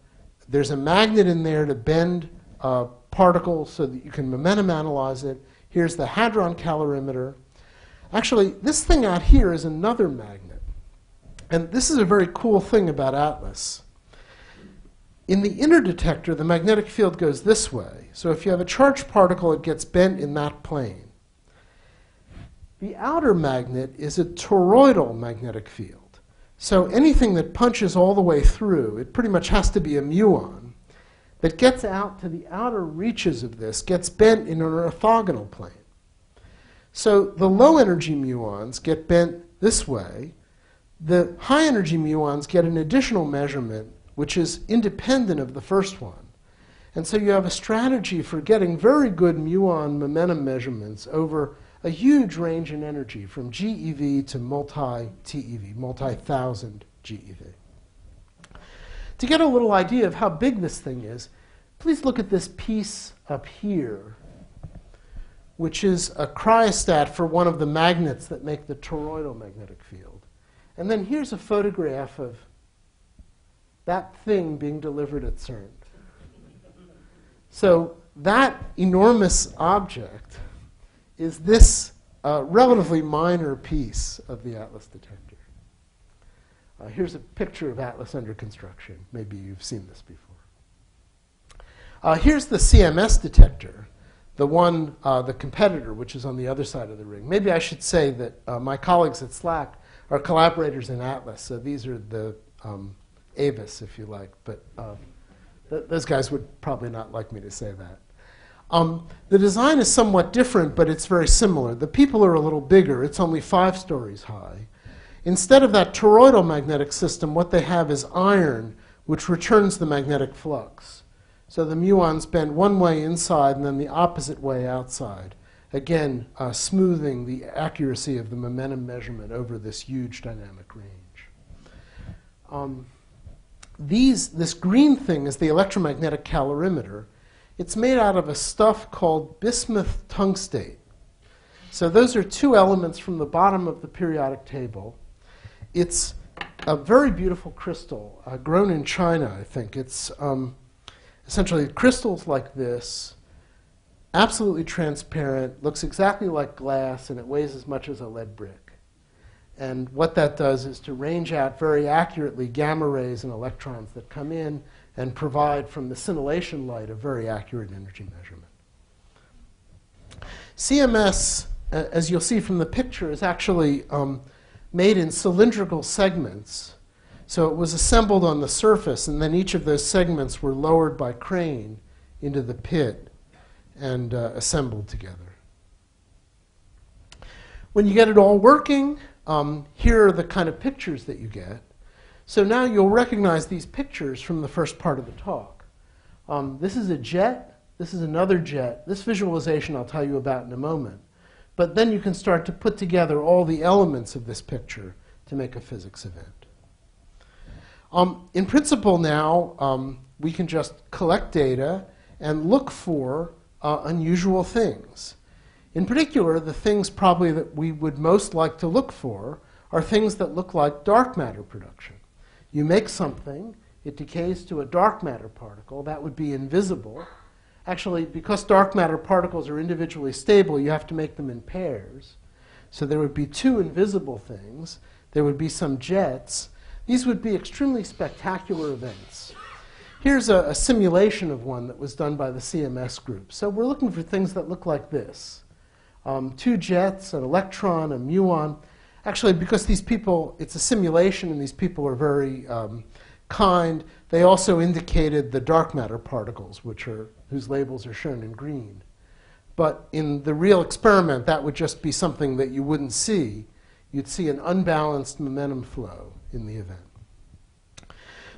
There's a magnet in there to bend particles so that you can momentum analyze it. Here's the hadron calorimeter. Actually, this thing out here is another magnet. And this is a very cool thing about Atlas. In the inner detector, the magnetic field goes this way. So if you have a charged particle, it gets bent in that plane. The outer magnet is a toroidal magnetic field. So anything that punches all the way through, it pretty much has to be a muon that gets out to the outer reaches of this gets bent in an orthogonal plane. So the low energy muons get bent this way. The high energy muons get an additional measurement which is independent of the first one. And so you have a strategy for getting very good muon momentum measurements over a huge range in energy from GeV to multi-TeV, multi-thousand GeV. To get a little idea of how big this thing is, please look at this piece up here, which is a cryostat for one of the magnets that make the toroidal magnetic field. And then here's a photograph of that thing being delivered at CERN. So that enormous object is this uh, relatively minor piece of the Atlas detector. Uh, here's a picture of Atlas under construction. Maybe you've seen this before. Uh, here's the CMS detector, the one, uh, the competitor, which is on the other side of the ring. Maybe I should say that uh, my colleagues at SLAC are collaborators in Atlas, so these are the um, Avis, if you like, but uh, Th- those guys would probably not like me to say that. Um, the design is somewhat different, but it's very similar. The people are a little bigger, it's only five stories high. Instead of that toroidal magnetic system, what they have is iron, which returns the magnetic flux. So the muons bend one way inside and then the opposite way outside. Again, uh, smoothing the accuracy of the momentum measurement over this huge dynamic range. Um, these, this green thing is the electromagnetic calorimeter. It's made out of a stuff called bismuth tungstate. So those are two elements from the bottom of the periodic table. It's a very beautiful crystal, uh, grown in China, I think. It's um, essentially crystals like this, absolutely transparent, looks exactly like glass, and it weighs as much as a lead brick. And what that does is to range out very accurately gamma rays and electrons that come in and provide from the scintillation light a very accurate energy measurement. CMS, as you'll see from the picture, is actually um, made in cylindrical segments. So it was assembled on the surface, and then each of those segments were lowered by crane into the pit and uh, assembled together. When you get it all working, um, here are the kind of pictures that you get. So now you'll recognize these pictures from the first part of the talk. Um, this is a jet. This is another jet. This visualization I'll tell you about in a moment. But then you can start to put together all the elements of this picture to make a physics event. Um, in principle now, um, we can just collect data and look for uh, unusual things. In particular, the things probably that we would most like to look for are things that look like dark matter production. You make something, it decays to a dark matter particle, that would be invisible. Actually, because dark matter particles are individually stable, you have to make them in pairs. So there would be two invisible things, there would be some jets. These would be extremely spectacular events. Here's a, a simulation of one that was done by the CMS group. So we're looking for things that look like this um, two jets, an electron, a muon. Actually, because these people, it's a simulation and these people are very um, kind, they also indicated the dark matter particles, which are, whose labels are shown in green. But in the real experiment, that would just be something that you wouldn't see. You'd see an unbalanced momentum flow in the event.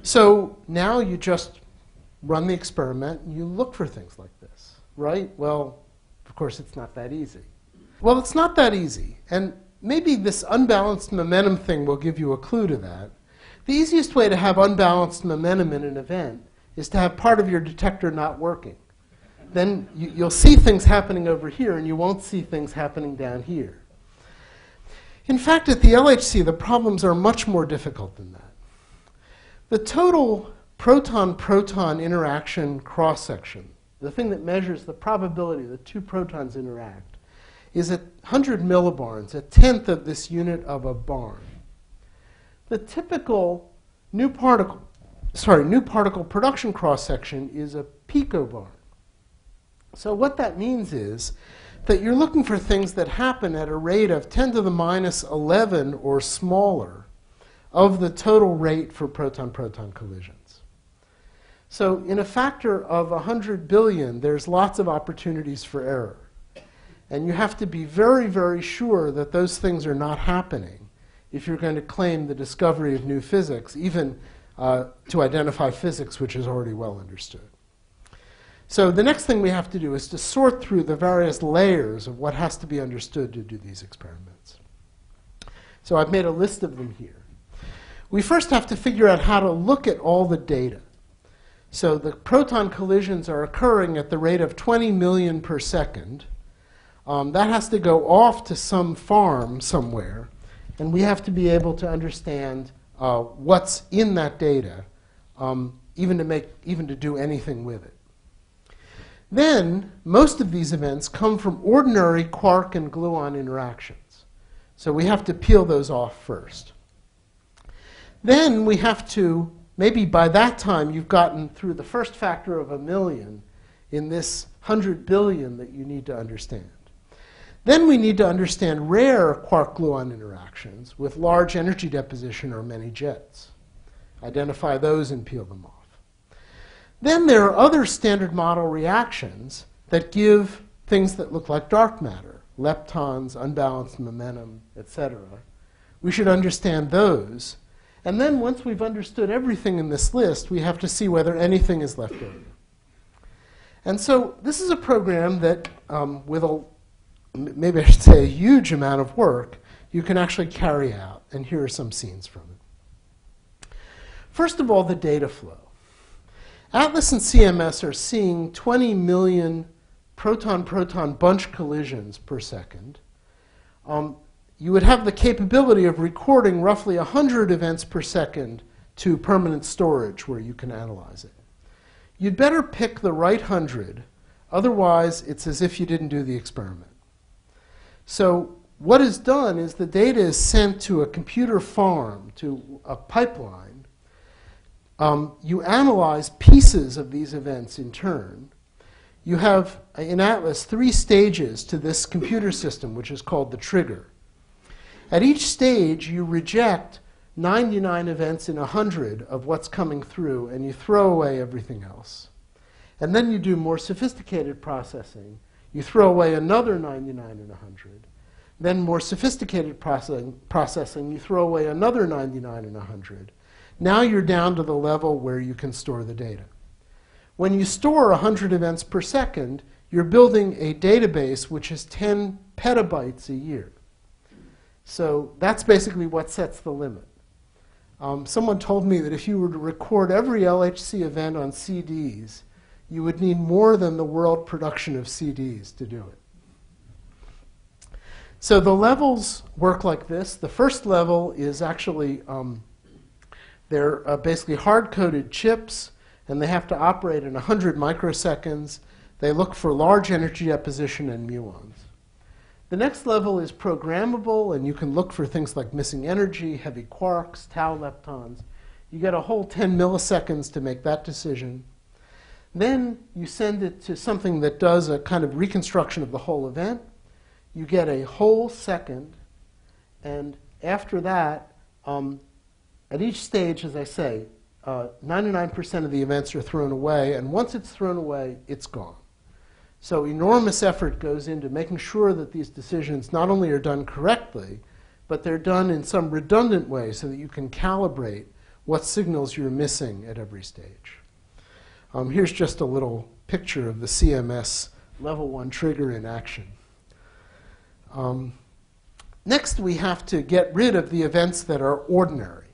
So now you just run the experiment and you look for things like this, right? Well, of course, it's not that easy. Well, it's not that easy. And maybe this unbalanced momentum thing will give you a clue to that. The easiest way to have unbalanced momentum in an event is to have part of your detector not working. Then you, will see things happening over here, and you won't see things happening down here. In fact, at the LHC, the problems are much more difficult than that. The total proton proton interaction cross section, the thing that measures the probability that two protons interact, is at 100 millibarns, a tenth of this unit of a barn. The typical new particle, sorry, new particle production cross section is a picobarn. So what that means is that you're looking for things that happen at a rate of 10 to the minus 11 or smaller of the total rate for proton-proton collisions. So in a factor of 100 billion, there's lots of opportunities for error. And you have to be very, very sure that those things are not happening if you're going to claim the discovery of new physics, even uh, to identify physics which is already well understood. So the next thing we have to do is to sort through the various layers of what has to be understood to do these experiments. So I've made a list of them here. We first have to figure out how to look at all the data. So the proton collisions are occurring at the rate of 20 million per second. Um, that has to go off to some farm somewhere, and we have to be able to understand uh, what's in that data, um, even to make, even to do anything with it. Then, most of these events come from ordinary quark and gluon interactions. So we have to peel those off first. Then we have to, maybe by that time you've gotten through the first factor of a million in this 100 billion that you need to understand. Then we need to understand rare quark gluon interactions with large energy deposition or many jets. Identify those and peel them off. Then there are other standard model reactions that give things that look like dark matter, leptons, unbalanced momentum, etc. We should understand those. And then once we've understood everything in this list, we have to see whether anything is left over. And so this is a program that, um, with a, maybe I should say a huge amount of work, you can actually carry out. And here are some scenes from it. First of all, the data flow. Atlas and CMS are seeing 20 million proton-proton bunch collisions per second. Um, you would have the capability of recording roughly 100 events per second to permanent storage where you can analyze it. You'd better pick the right 100, otherwise it's as if you didn't do the experiment. So what is done is the data is sent to a computer farm, to a pipeline, um, you analyze pieces of these events in turn. You have, in Atlas, three stages to this computer system, which is called the trigger. At each stage, you reject 99 events in 100 of what's coming through, and you throw away everything else. And then you do more sophisticated processing. You throw away another 99 and 100. Then more sophisticated processing, processing you throw away another 99 and 100. Now you're down to the level where you can store the data. When you store 100 events per second, you're building a database which is 10 petabytes a year. So that's basically what sets the limit. Um, someone told me that if you were to record every LHC event on CDs, you would need more than the world production of CDs to do it. So the levels work like this. The first level is actually um, they're uh, basically hard-coded chips, and they have to operate in 100 microseconds. They look for large energy deposition and muons. The next level is programmable, and you can look for things like missing energy, heavy quarks, tau leptons. You get a whole 10 milliseconds to make that decision. Then you send it to something that does a kind of reconstruction of the whole event. You get a whole second, and after that, um, at each stage, as I say, 99% uh, of the events are thrown away, and once it's thrown away, it's gone. So enormous effort goes into making sure that these decisions not only are done correctly, but they're done in some redundant way so that you can calibrate what signals you're missing at every stage. Um, here's just a little picture of the CMS level one trigger in action. Um, next, we have to get rid of the events that are ordinary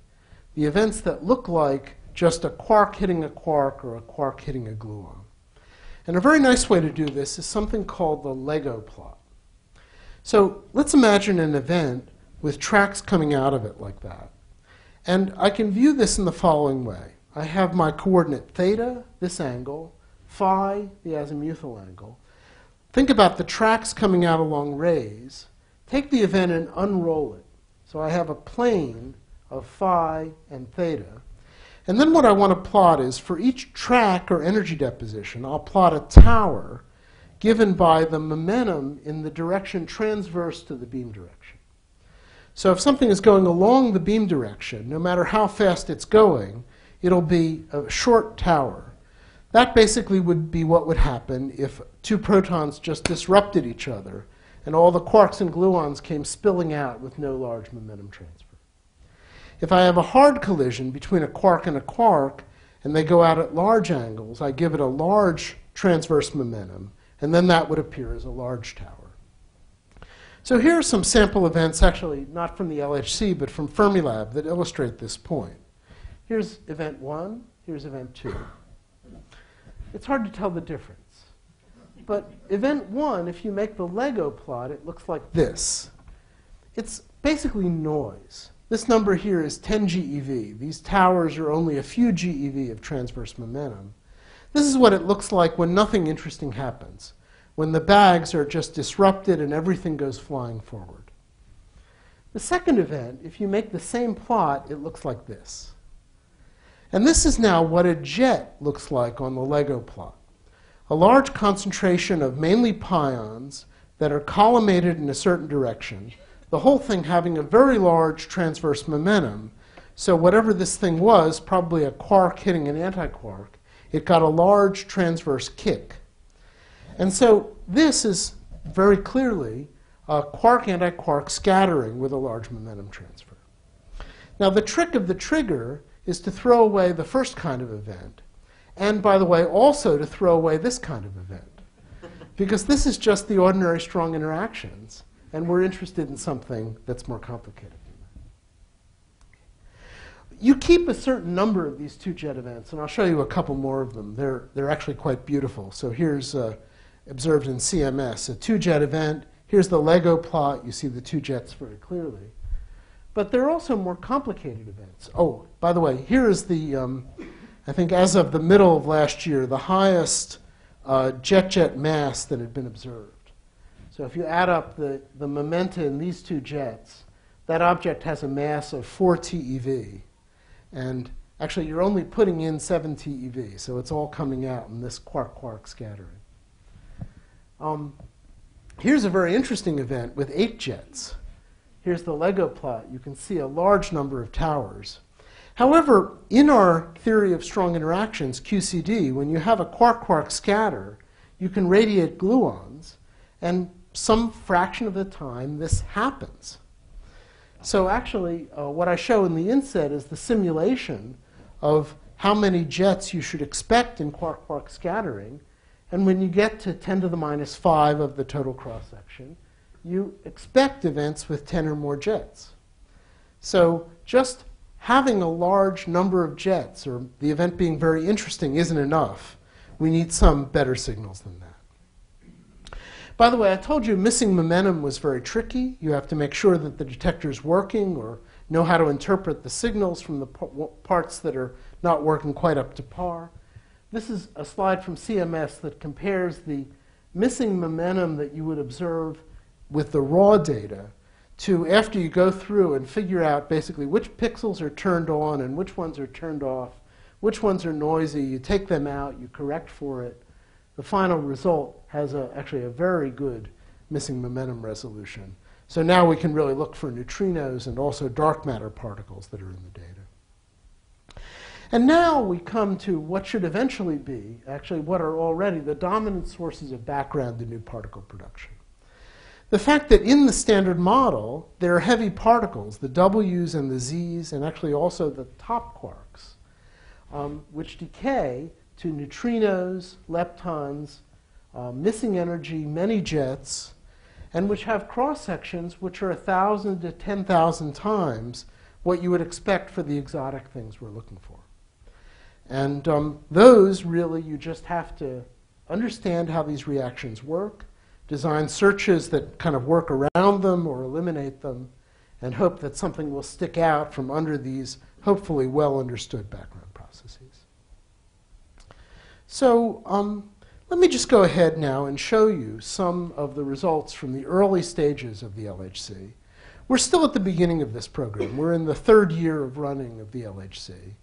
the events that look like just a quark hitting a quark or a quark hitting a gluon. And a very nice way to do this is something called the Lego plot. So let's imagine an event with tracks coming out of it like that. And I can view this in the following way. I have my coordinate theta, this angle, phi, the azimuthal angle. Think about the tracks coming out along rays. Take the event and unroll it. So I have a plane of phi and theta. And then what I want to plot is for each track or energy deposition, I'll plot a tower given by the momentum in the direction transverse to the beam direction. So if something is going along the beam direction, no matter how fast it's going, it'll be a short tower. That basically would be what would happen if two protons just disrupted each other and all the quarks and gluons came spilling out with no large momentum transfer. If I have a hard collision between a quark and a quark, and they go out at large angles, I give it a large transverse momentum, and then that would appear as a large tower. So here are some sample events, actually not from the LHC, but from Fermilab, that illustrate this point. Here's event one, here's event two. It's hard to tell the difference. But event one, if you make the Lego plot, it looks like this. It's basically noise. This number here is 10 GeV. These towers are only a few GeV of transverse momentum. This is what it looks like when nothing interesting happens, when the bags are just disrupted and everything goes flying forward. The second event, if you make the same plot, it looks like this. And this is now what a jet looks like on the Lego plot a large concentration of mainly pions that are collimated in a certain direction, the whole thing having a very large transverse momentum. So, whatever this thing was, probably a quark hitting an antiquark, it got a large transverse kick. And so, this is very clearly a quark antiquark scattering with a large momentum transfer. Now, the trick of the trigger is to throw away the first kind of event and by the way, also to throw away this kind of event. Because this is just the ordinary strong interactions, and we're interested in something that's more complicated. You keep a certain number of these two jet events, and I'll show you a couple more of them. They're, they're actually quite beautiful. So here's uh, observed in CMS, a two jet event. Here's the Lego plot. You see the two jets very clearly. But there are also more complicated events. Oh, by the way, here is the, um, I think as of the middle of last year, the highest uh, jet-jet mass that had been observed. So if you add up the, the momenta in these two jets, that object has a mass of 4 TeV. And actually, you're only putting in 7 TeV, so it's all coming out in this quark-quark scattering. Um, here's a very interesting event with eight jets. Here's the Lego plot. You can see a large number of towers. However, in our theory of strong interactions, QCD, when you have a quark-quark scatter, you can radiate gluons, and some fraction of the time this happens. So actually, uh, what I show in the inset is the simulation of how many jets you should expect in quark-quark scattering. And when you get to 10 to the minus 5 of the total cross-section, you expect events with 10 or more jets. So just having a large number of jets or the event being very interesting isn't enough. We need some better signals than that. By the way, I told you missing momentum was very tricky. You have to make sure that the detector is working or know how to interpret the signals from the parts that are not working quite up to par. This is a slide from CMS that compares the missing momentum that you would observe with the raw data to after you go through and figure out basically which pixels are turned on and which ones are turned off, which ones are noisy, you take them out, you correct for it. The final result has a, actually a very good missing momentum resolution. So now we can really look for neutrinos and also dark matter particles that are in the data. And now we come to what should eventually be, actually what are already the dominant sources of background in new particle production the fact that in the standard model, there are heavy particles, the W's and the Z's, and actually also the top quarks, um, which decay to neutrinos, leptons, uh, missing energy, many jets, and which have cross sections which are 1,000 to 10,000 times what you would expect for the exotic things we're looking for. And um, those really, you just have to understand how these reactions work design searches that kind of work around them or eliminate them, and hope that something will stick out from under these hopefully well understood background processes. So um, let me just go ahead now and show you some of the results from the early stages of the LHC. We're still at the beginning of this program. We're in the third year of running of the LHC.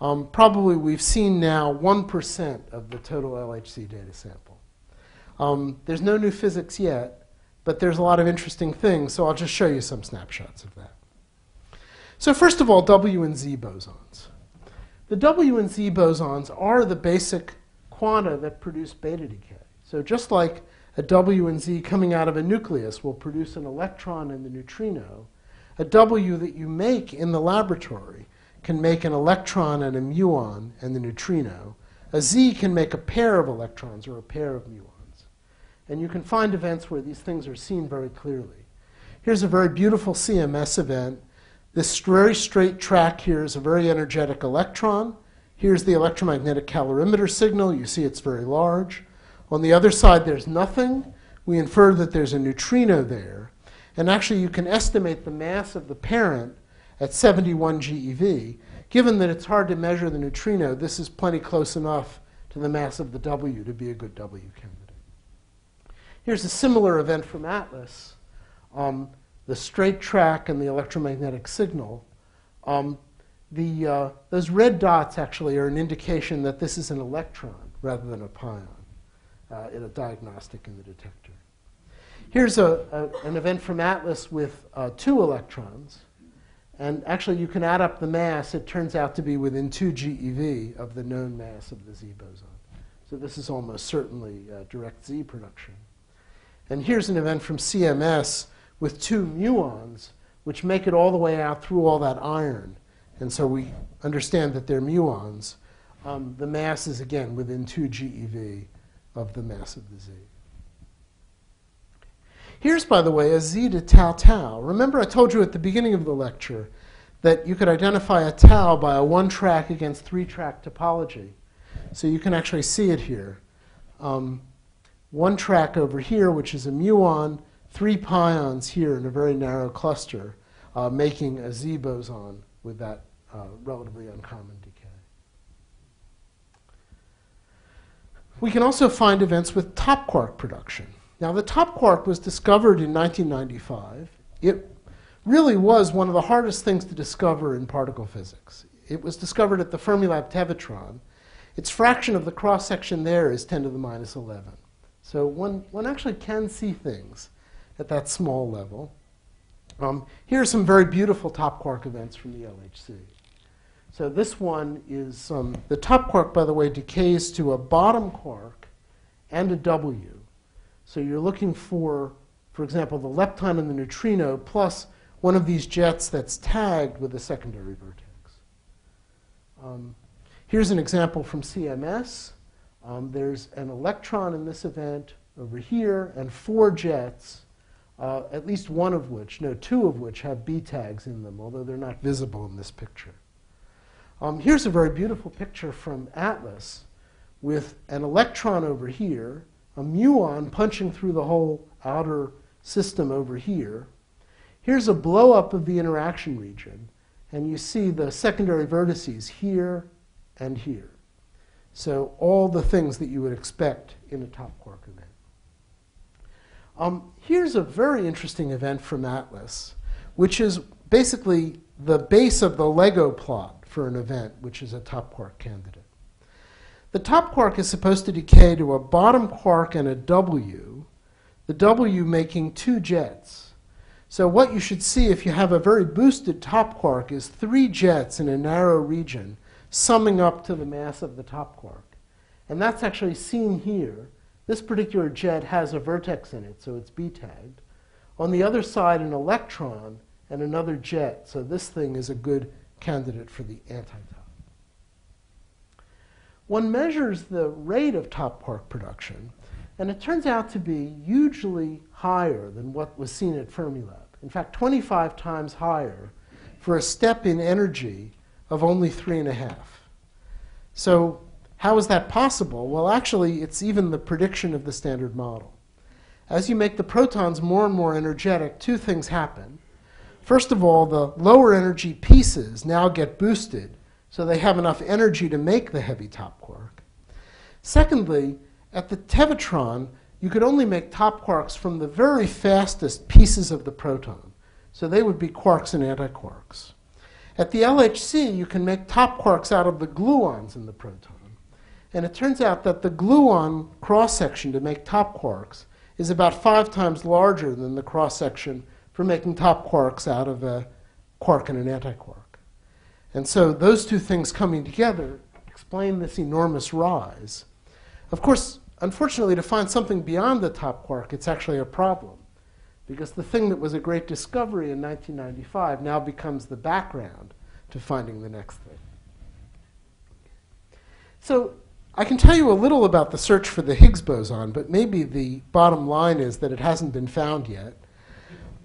Um, probably we've seen now 1% of the total LHC data sample. Um, there's no new physics yet, but there's a lot of interesting things, so I'll just show you some snapshots of that. So first of all, W and Z bosons. The W and Z bosons are the basic quanta that produce beta decay. So just like a W and Z coming out of a nucleus will produce an electron and the neutrino. A W that you make in the laboratory can make an electron and a muon and the neutrino. A Z can make a pair of electrons or a pair of muons. And you can find events where these things are seen very clearly. Here's a very beautiful CMS event. This very straight track here is a very energetic electron. Here's the electromagnetic calorimeter signal. You see it's very large. On the other side, there's nothing. We infer that there's a neutrino there. And actually, you can estimate the mass of the parent at 71 GeV. Given that it's hard to measure the neutrino, this is plenty close enough to the mass of the W to be a good W candidate. Here's a similar event from ATLAS. Um, the straight track and the electromagnetic signal. Um, the, uh, those red dots actually are an indication that this is an electron rather than a pion uh, in a diagnostic in the detector. Here's a, a an event from ATLAS with uh, two electrons. And actually, you can add up the mass. It turns out to be within 2 GeV of the known mass of the Z boson. So this is almost certainly uh, direct Z production. And here's an event from CMS with two muons, which make it all the way out through all that iron. And so we understand that they're muons. Um, the mass is, again, within 2 GeV of the mass of the Z. Here's, by the way, a Z to tau tau. Remember, I told you at the beginning of the lecture that you could identify a tau by a one track against three track topology. So you can actually see it here. Um, one track over here, which is a muon, three pions here in a very narrow cluster, uh, making a Z boson with that uh, relatively uncommon decay. We can also find events with top quark production. Now, the top quark was discovered in 1995. It really was one of the hardest things to discover in particle physics. It was discovered at the Fermilab Tevatron. Its fraction of the cross section there is 10 to the minus 11. So one, one actually can see things at that small level. Um, here are some very beautiful top quark events from the LHC. So this one is um, the top quark, by the way, decays to a bottom quark and a W. So you're looking for, for example, the lepton and the neutrino plus one of these jets that's tagged with a secondary vertex. Um, here's an example from CMS. Um, there's an electron in this event over here and four jets, uh, at least one of which, no, two of which have B tags in them, although they're not visible in this picture. Um, here's a very beautiful picture from Atlas with an electron over here a muon punching through the whole outer system over here. Here's a blow up of the interaction region, and you see the secondary vertices here and here. So all the things that you would expect in a top quark event. Um, here's a very interesting event from Atlas, which is basically the base of the Lego plot for an event, which is a top quark candidate. The top quark is supposed to decay to a bottom quark and a W, the W making two jets. So what you should see if you have a very boosted top quark is three jets in a narrow region summing up to the mass of the top quark. And that's actually seen here. This particular jet has a vertex in it, so it's B-tagged. On the other side, an electron and another jet, so this thing is a good candidate for the anti-top one measures the rate of top quark production, and it turns out to be hugely higher than what was seen at Fermilab. In fact, 25 times higher for a step in energy of only three and a half. So, how is that possible? Well, actually, it's even the prediction of the standard model. As you make the protons more and more energetic, two things happen. First of all, the lower energy pieces now get boosted so they have enough energy to make the heavy top quark. Secondly, at the Tevatron, you could only make top quarks from the very fastest pieces of the proton. So they would be quarks and antiquarks. At the LHC, you can make top quarks out of the gluons in the proton. And it turns out that the gluon cross section to make top quarks is about five times larger than the cross section for making top quarks out of a quark and an antiquark. And so those two things coming together explain this enormous rise. Of course, unfortunately, to find something beyond the top quark, it's actually a problem. Because the thing that was a great discovery in 1995 now becomes the background to finding the next thing. So I can tell you a little about the search for the Higgs boson, but maybe the bottom line is that it hasn't been found yet.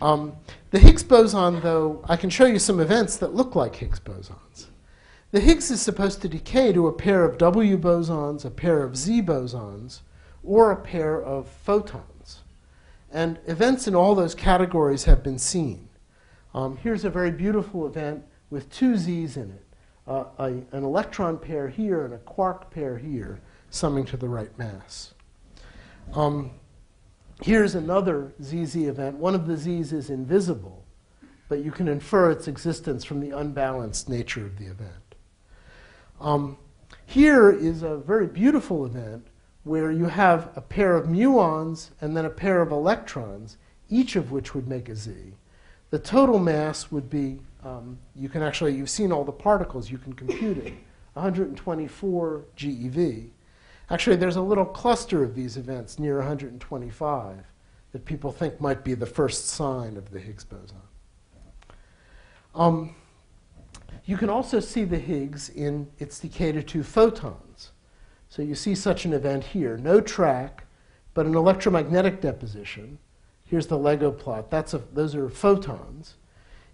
Um, the Higgs boson, though, I can show you some events that look like Higgs bosons. The Higgs is supposed to decay to a pair of W bosons, a pair of Z bosons, or a pair of photons. And events in all those categories have been seen. Um, here's a very beautiful event with two Z's in it uh, a, an electron pair here and a quark pair here, summing to the right mass. Um, here's another ZZ event. One of the Z's is invisible, but you can infer its existence from the unbalanced nature of the event. Um, here is a very beautiful event where you have a pair of muons and then a pair of electrons, each of which would make a Z. The total mass would be, um, you can actually, you've seen all the particles, you can compute it, 124 GeV. Actually, there's a little cluster of these events near 125 that people think might be the first sign of the Higgs boson. Um, you can also see the Higgs in its decay to two photons. So you see such an event here. No track, but an electromagnetic deposition. Here's the Lego plot. That's a, those are photons.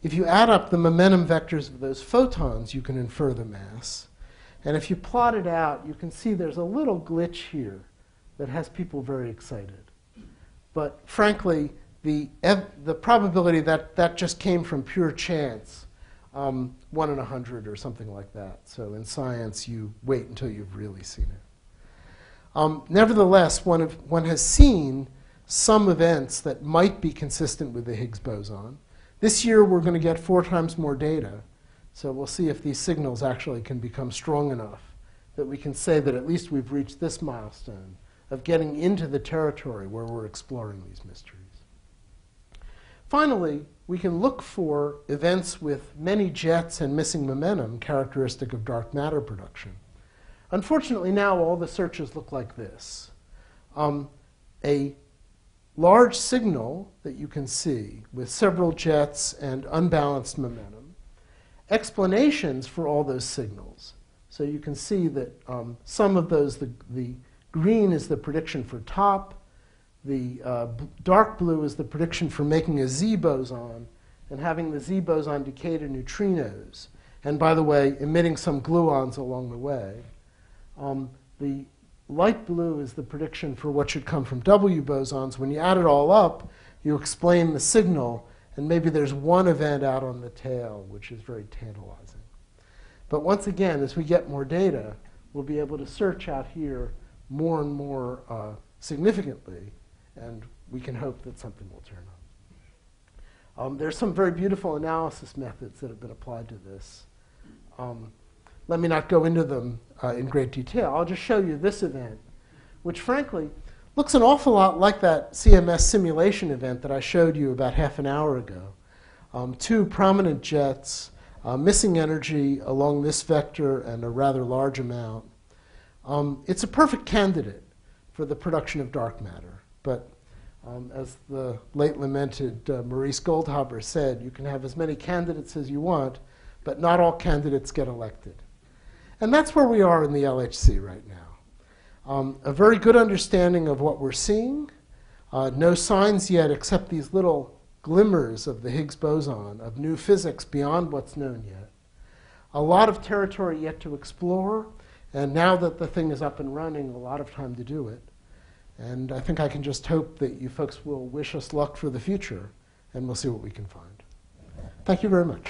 If you add up the momentum vectors of those photons, you can infer the mass. And if you plot it out, you can see there's a little glitch here that has people very excited. But frankly, the, the probability that that just came from pure chance um, one in a hundred or something like that. So in science, you wait until you've really seen it. Um, nevertheless, one, of, one has seen some events that might be consistent with the Higgs boson. This year, we're going to get four times more data. So we'll see if these signals actually can become strong enough that we can say that at least we've reached this milestone of getting into the territory where we're exploring these mysteries. Finally, we can look for events with many jets and missing momentum characteristic of dark matter production. Unfortunately, now all the searches look like this. Um, a large signal that you can see with several jets and unbalanced momentum, explanations for all those signals. So you can see that um, some of those, the, the green is the prediction for top, the uh, dark blue is the prediction for making a Z boson and having the Z boson decay to neutrinos. And by the way, emitting some gluons along the way. Um, the light blue is the prediction for what should come from W bosons. When you add it all up, you explain the signal, and maybe there's one event out on the tail, which is very tantalizing. But once again, as we get more data, we'll be able to search out here more and more uh, significantly and we can hope that something will turn up. Um, there's some very beautiful analysis methods that have been applied to this. Um, let me not go into them uh, in great detail. I'll just show you this event, which frankly looks an awful lot like that CMS simulation event that I showed you about half an hour ago. Um, two prominent jets, uh, missing energy along this vector and a rather large amount. Um, it's a perfect candidate for the production of dark matter. But um, as the late lamented uh, Maurice Goldhaber said, you can have as many candidates as you want, but not all candidates get elected. And that's where we are in the LHC right now. Um, a very good understanding of what we're seeing. Uh, no signs yet except these little glimmers of the Higgs boson, of new physics beyond what's known yet. A lot of territory yet to explore, and now that the thing is up and running, a lot of time to do it. And I think I can just hope that you folks will wish us luck for the future, and we'll see what we can find. Thank you very much.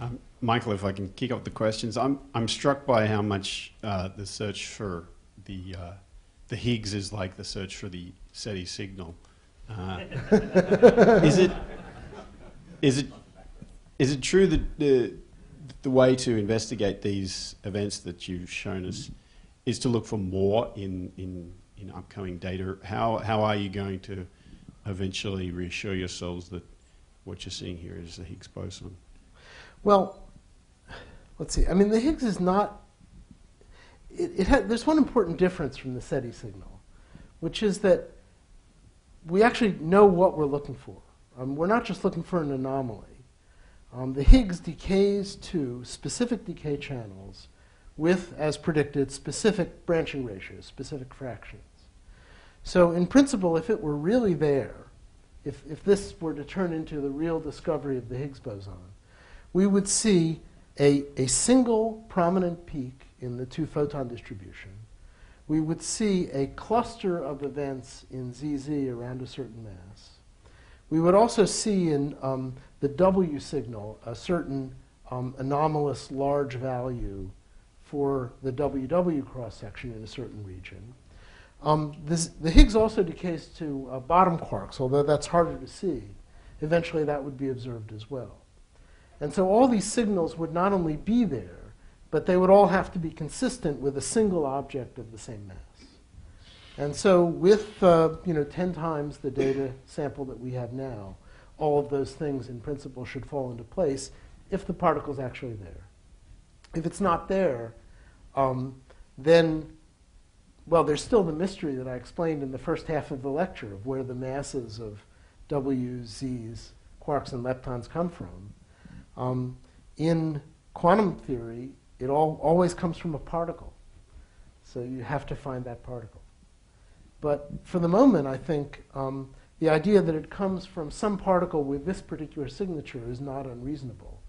Um, Michael, if I can kick off the questions, I'm, I'm struck by how much uh, the search for the, uh, the Higgs is like the search for the SETI signal. Uh, is, it, is it is it true that the, the way to investigate these events that you've shown us is to look for more in, in, in upcoming data? How, how are you going to eventually reassure yourselves that what you're seeing here is the Higgs boson? Well, let's see. I mean, the Higgs is not. It, it there's one important difference from the SETI signal, which is that we actually know what we're looking for. Um, we're not just looking for an anomaly. Um, the Higgs decays to specific decay channels with, as predicted, specific branching ratios, specific fractions. So, in principle, if it were really there, if, if this were to turn into the real discovery of the Higgs boson, we would see a, a single prominent peak in the two photon distribution. We would see a cluster of events in ZZ around a certain mass. We would also see in um, the W signal a certain um, anomalous large value for the WW cross section in a certain region. Um, this, the Higgs also decays to uh, bottom quarks, although that's harder to see. Eventually, that would be observed as well. And so all these signals would not only be there, but they would all have to be consistent with a single object of the same mass. And so with uh, you know 10 times the data sample that we have now, all of those things in principle should fall into place if the particle's actually there. If it's not there, um, then, well, there's still the mystery that I explained in the first half of the lecture of where the masses of W's, Z's, quarks, and leptons come from. Um, in quantum theory, it all, always comes from a particle. So you have to find that particle. But for the moment, I think um, the idea that it comes from some particle with this particular signature is not unreasonable.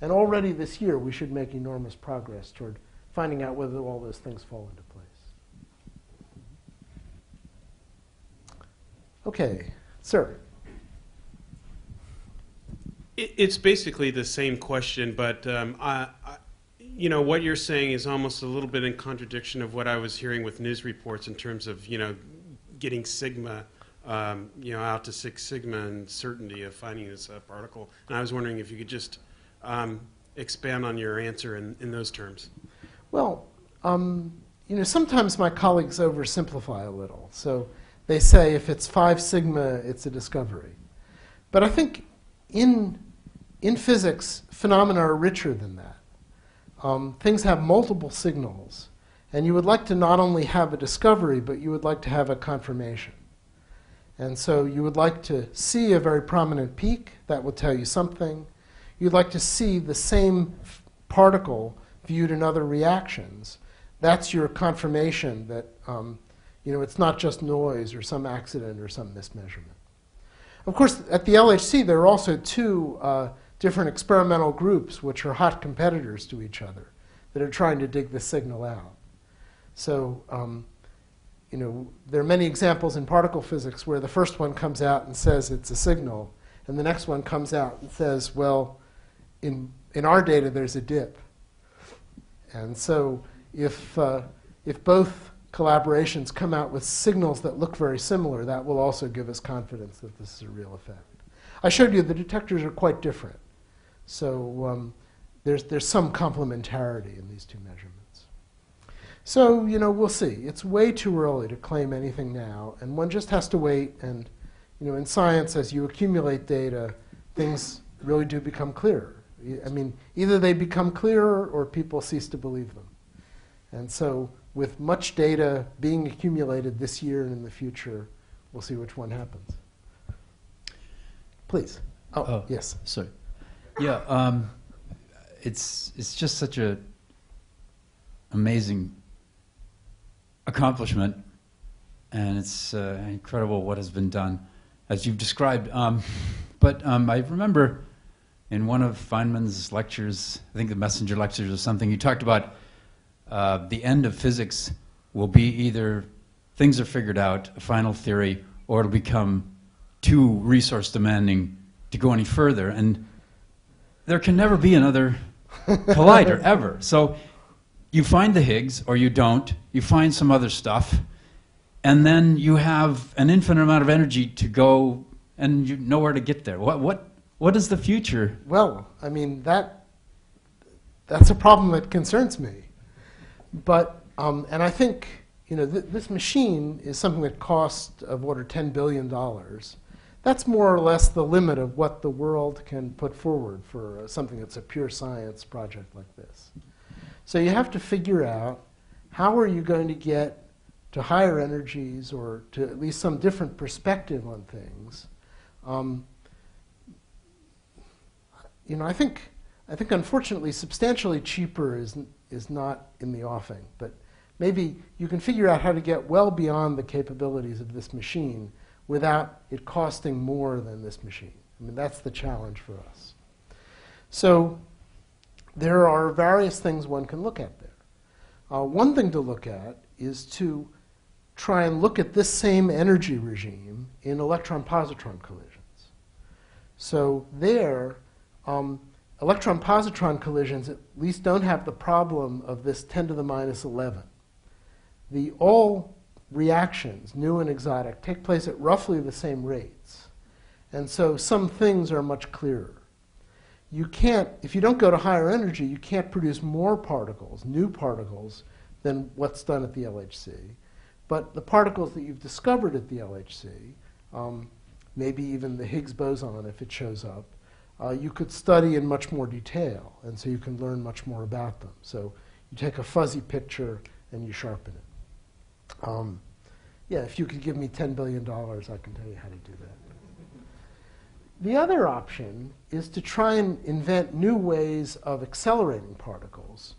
And already this year, we should make enormous progress toward finding out whether all those things fall into place. Okay, sir. It, it's basically the same question, but um, I, I, you know what you're saying is almost a little bit in contradiction of what I was hearing with news reports in terms of you know getting sigma, um, you know, out to six sigma and certainty of finding this uh, particle. And I was wondering if you could just um, expand on your answer in, in those terms. Well, um, you know, sometimes my colleagues oversimplify a little. So they say if it's five sigma, it's a discovery. But I think in, in physics, phenomena are richer than that. Um, things have multiple signals. And you would like to not only have a discovery, but you would like to have a confirmation. And so you would like to see a very prominent peak that will tell you something. You'd like to see the same particle viewed in other reactions. That's your confirmation that um, you know, it's not just noise or some accident or some mismeasurement. Of course, at the LHC, there are also two uh, different experimental groups which are hot competitors to each other that are trying to dig the signal out. So, um, you know, there are many examples in particle physics where the first one comes out and says it's a signal, and the next one comes out and says, well, in, in our data, there's a dip. And so, if, uh, if both collaborations come out with signals that look very similar, that will also give us confidence that this is a real effect. I showed you the detectors are quite different. So um, there's, there's some complementarity in these two measurements. So, you know, we'll see. It's way too early to claim anything now, and one just has to wait. And, you know, in science, as you accumulate data, things really do become clearer. I mean, either they become clearer or people cease to believe them. And so, with much data being accumulated this year and in the future, we'll see which one happens. Please. Oh, Oh. yes. Sorry. Yeah, um, it's it's just such a amazing accomplishment, and it's uh, incredible what has been done, as you've described. Um, but um, I remember in one of Feynman's lectures, I think the messenger lectures or something, you talked about uh, the end of physics will be either things are figured out, a final theory, or it'll become too resource demanding to go any further. And there can never be another collider ever. So you find the Higgs or you don't, you find some other stuff, and then you have an infinite amount of energy to go and you know where to get there. What, what, what is the future? Well, I mean, that, that's a problem that concerns me. But, um, and I think, you know, th- this machine is something that cost of order $10 billion. That's more or less the limit of what the world can put forward for uh, something that's a pure science project like this. So you have to figure out how are you going to get to higher energies or to at least some different perspective on things. Um, you know, I think, I think unfortunately substantially cheaper is, is not in the offing, but maybe you can figure out how to get well beyond the capabilities of this machine without it costing more than this machine. I mean, that's the challenge for us. So there are various things one can look at there. Uh, one thing to look at is to try and look at this same energy regime in electron-positron collisions. So there, um, electron-positron collisions at least don't have the problem of this 10 to the minus 11. The all reactions, new and exotic, take place at roughly the same rates. And so some things are much clearer. You can't, if you don't go to higher energy, you can't produce more particles, new particles, than what's done at the LHC. But the particles that you've discovered at the LHC, um, maybe even the Higgs boson if it shows up, uh, you could study in much more detail, and so you can learn much more about them. So you take a fuzzy picture and you sharpen it. Um, yeah, if you could give me $10 billion, I can tell you how to do that. The other option is to try and invent new ways of accelerating particles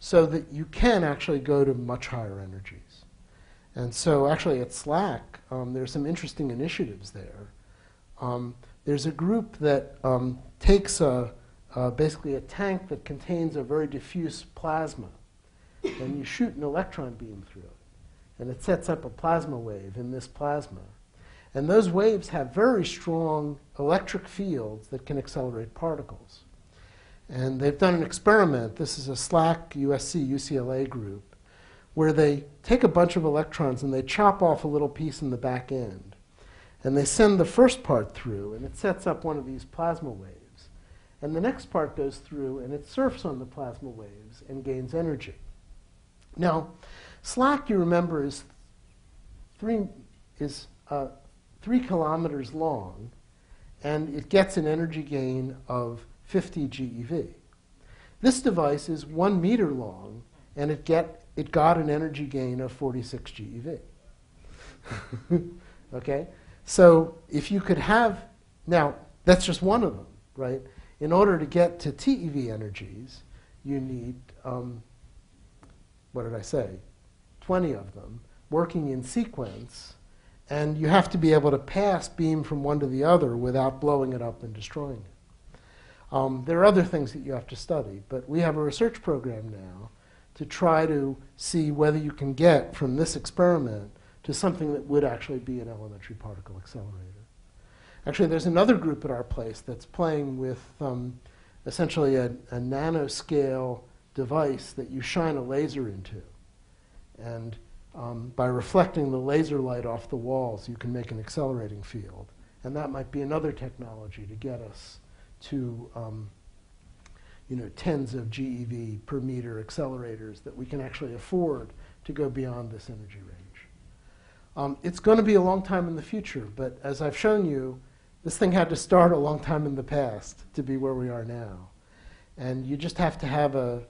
so that you can actually go to much higher energies. And so, actually, at SLAC, um, there's some interesting initiatives there. Um, there's a group that um, takes a, uh, basically a tank that contains a very diffuse plasma, and you shoot an electron beam through it and it sets up a plasma wave in this plasma. And those waves have very strong electric fields that can accelerate particles. And they've done an experiment. This is a SLAC USC UCLA group where they take a bunch of electrons and they chop off a little piece in the back end. And they send the first part through, and it sets up one of these plasma waves. And the next part goes through, and it surfs on the plasma waves and gains energy. Now, SLAC, you remember, is three, is, uh, three kilometers long, and it gets an energy gain of 50 GeV. This device is one meter long, and it, get, it got an energy gain of 46 GeV. okay? So if you could have, now, that's just one of them, right? In order to get to TeV energies, you need, um, what did I say? 20 of them, working in sequence, and you have to be able to pass beam from one to the other without blowing it up and destroying it. Um, there are other things that you have to study, but we have a research program now to try to see whether you can get from this experiment to something that would actually be an elementary particle accelerator. Actually, there's another group at our place that's playing with um, essentially a, a nanoscale device that you shine a laser into. And um, by reflecting the laser light off the walls, you can make an accelerating field. And that might be another technology to get us to um, you know, tens of GeV per meter accelerators that we can actually afford to go beyond this energy range. Um, it's going to be a long time in the future, but as I've shown you, this thing had to start a long time in the past to be where we are now. And you just have to have a,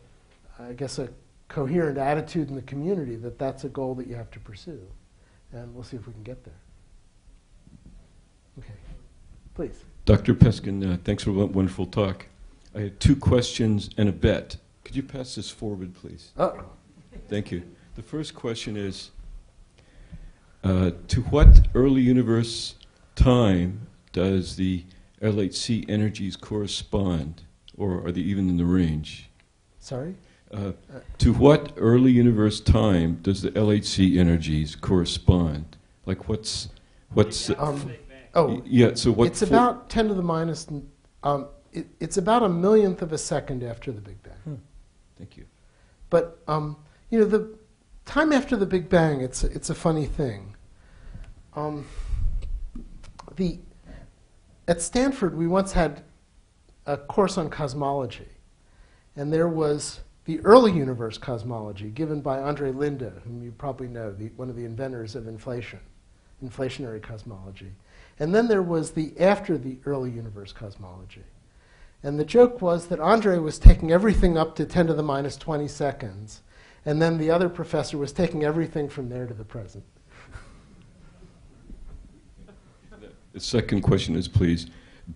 I guess, a coherent attitude in the community that that's a goal that you have to pursue. And we'll see if we can get there. Okay, please. Dr. Peskin, uh, thanks for a wonderful talk. I had two questions and a bet. Could you pass this forward, please? Uh-oh. Thank you. The first question is uh, To what early universe time does the LHC energies correspond, or are they even in the range? Sorry? Uh, to what early universe time does the LHC energies correspond? Like what's what's Um, oh, yeah? So what? it's about 10 to the minus, um, it, it's about a millionth of a second after the Big Bang. Thank you. But, um, you know, the time after the Big Bang, it's, it's a funny thing. Um, the, at Stanford, we once had a course on cosmology, and there was the early universe cosmology given by Andre Linde, whom you probably know, the, one of the inventors of inflation, inflationary cosmology. And then there was the after the early universe cosmology. And the joke was that Andre was taking everything up to 10 to the minus 20 seconds, and then the other professor was taking everything from there to the present. The second question is, please,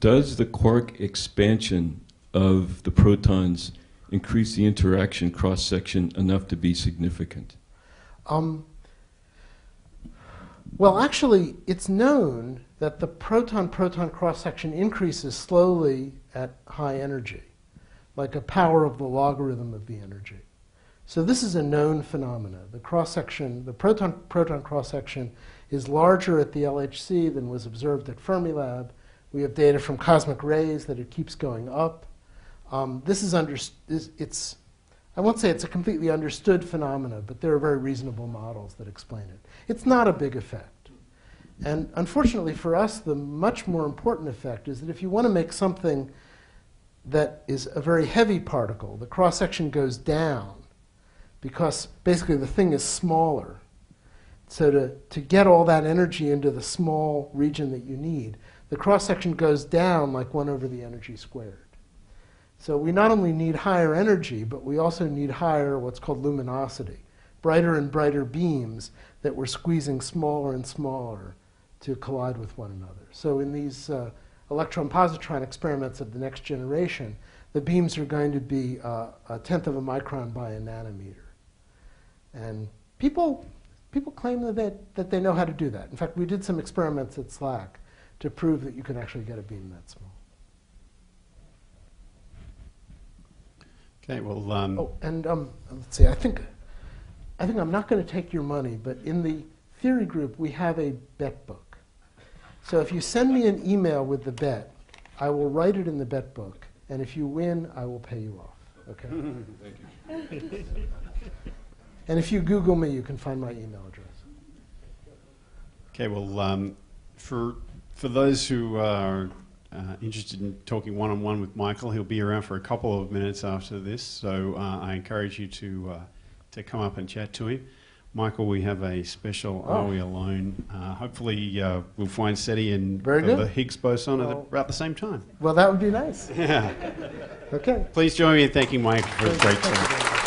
does the quark expansion of the protons increase the interaction cross section enough to be significant? Um, well, actually, it's known that the proton proton cross section increases slowly at high energy, like a power of the logarithm of the energy. So, this is a known phenomena. The cross section, the proton proton cross section, is larger at the LHC than was observed at Fermilab. We have data from cosmic rays that it keeps going up. Um, this is under, it's, I won't say it's a completely understood phenomena, but there are very reasonable models that explain it. It's not a big effect. And unfortunately for us, the much more important effect is that if you want to make something that is a very heavy particle, the cross section goes down because basically the thing is smaller. So to, to get all that energy into the small region that you need, the cross section goes down like 1 over the energy squared. So we not only need higher energy, but we also need higher what's called luminosity, brighter and brighter beams that we're squeezing smaller and smaller to collide with one another. So in these uh, electron-positron experiments of the next generation, the beams are going to be uh, a tenth of a micron by a nanometer. And people, people claim that they, that they know how to do that. In fact, we did some experiments at SLAC to prove that you can actually get a beam that small. Okay, well, um, Oh, and um, let's see. I think, I think I'm not going to take your money, but in the theory group we have a bet book. So if you send me an email with the bet, I will write it in the bet book, and if you win, I will pay you off. Okay. Thank you. and if you Google me, you can find my email address. okay, well, um, for for those who are uh, interested in talking one-on-one with Michael, he'll be around for a couple of minutes after this, so uh, I encourage you to uh, to come up and chat to him. Michael, we have a special Oh. Are We Alone? Uh, hopefully, uh, we'll find SETI and Very the, the Higgs boson at the, about the same time. Well, that would be nice. Yeah. Okay. Please join me in thanking Mike for his great Thank you. talk.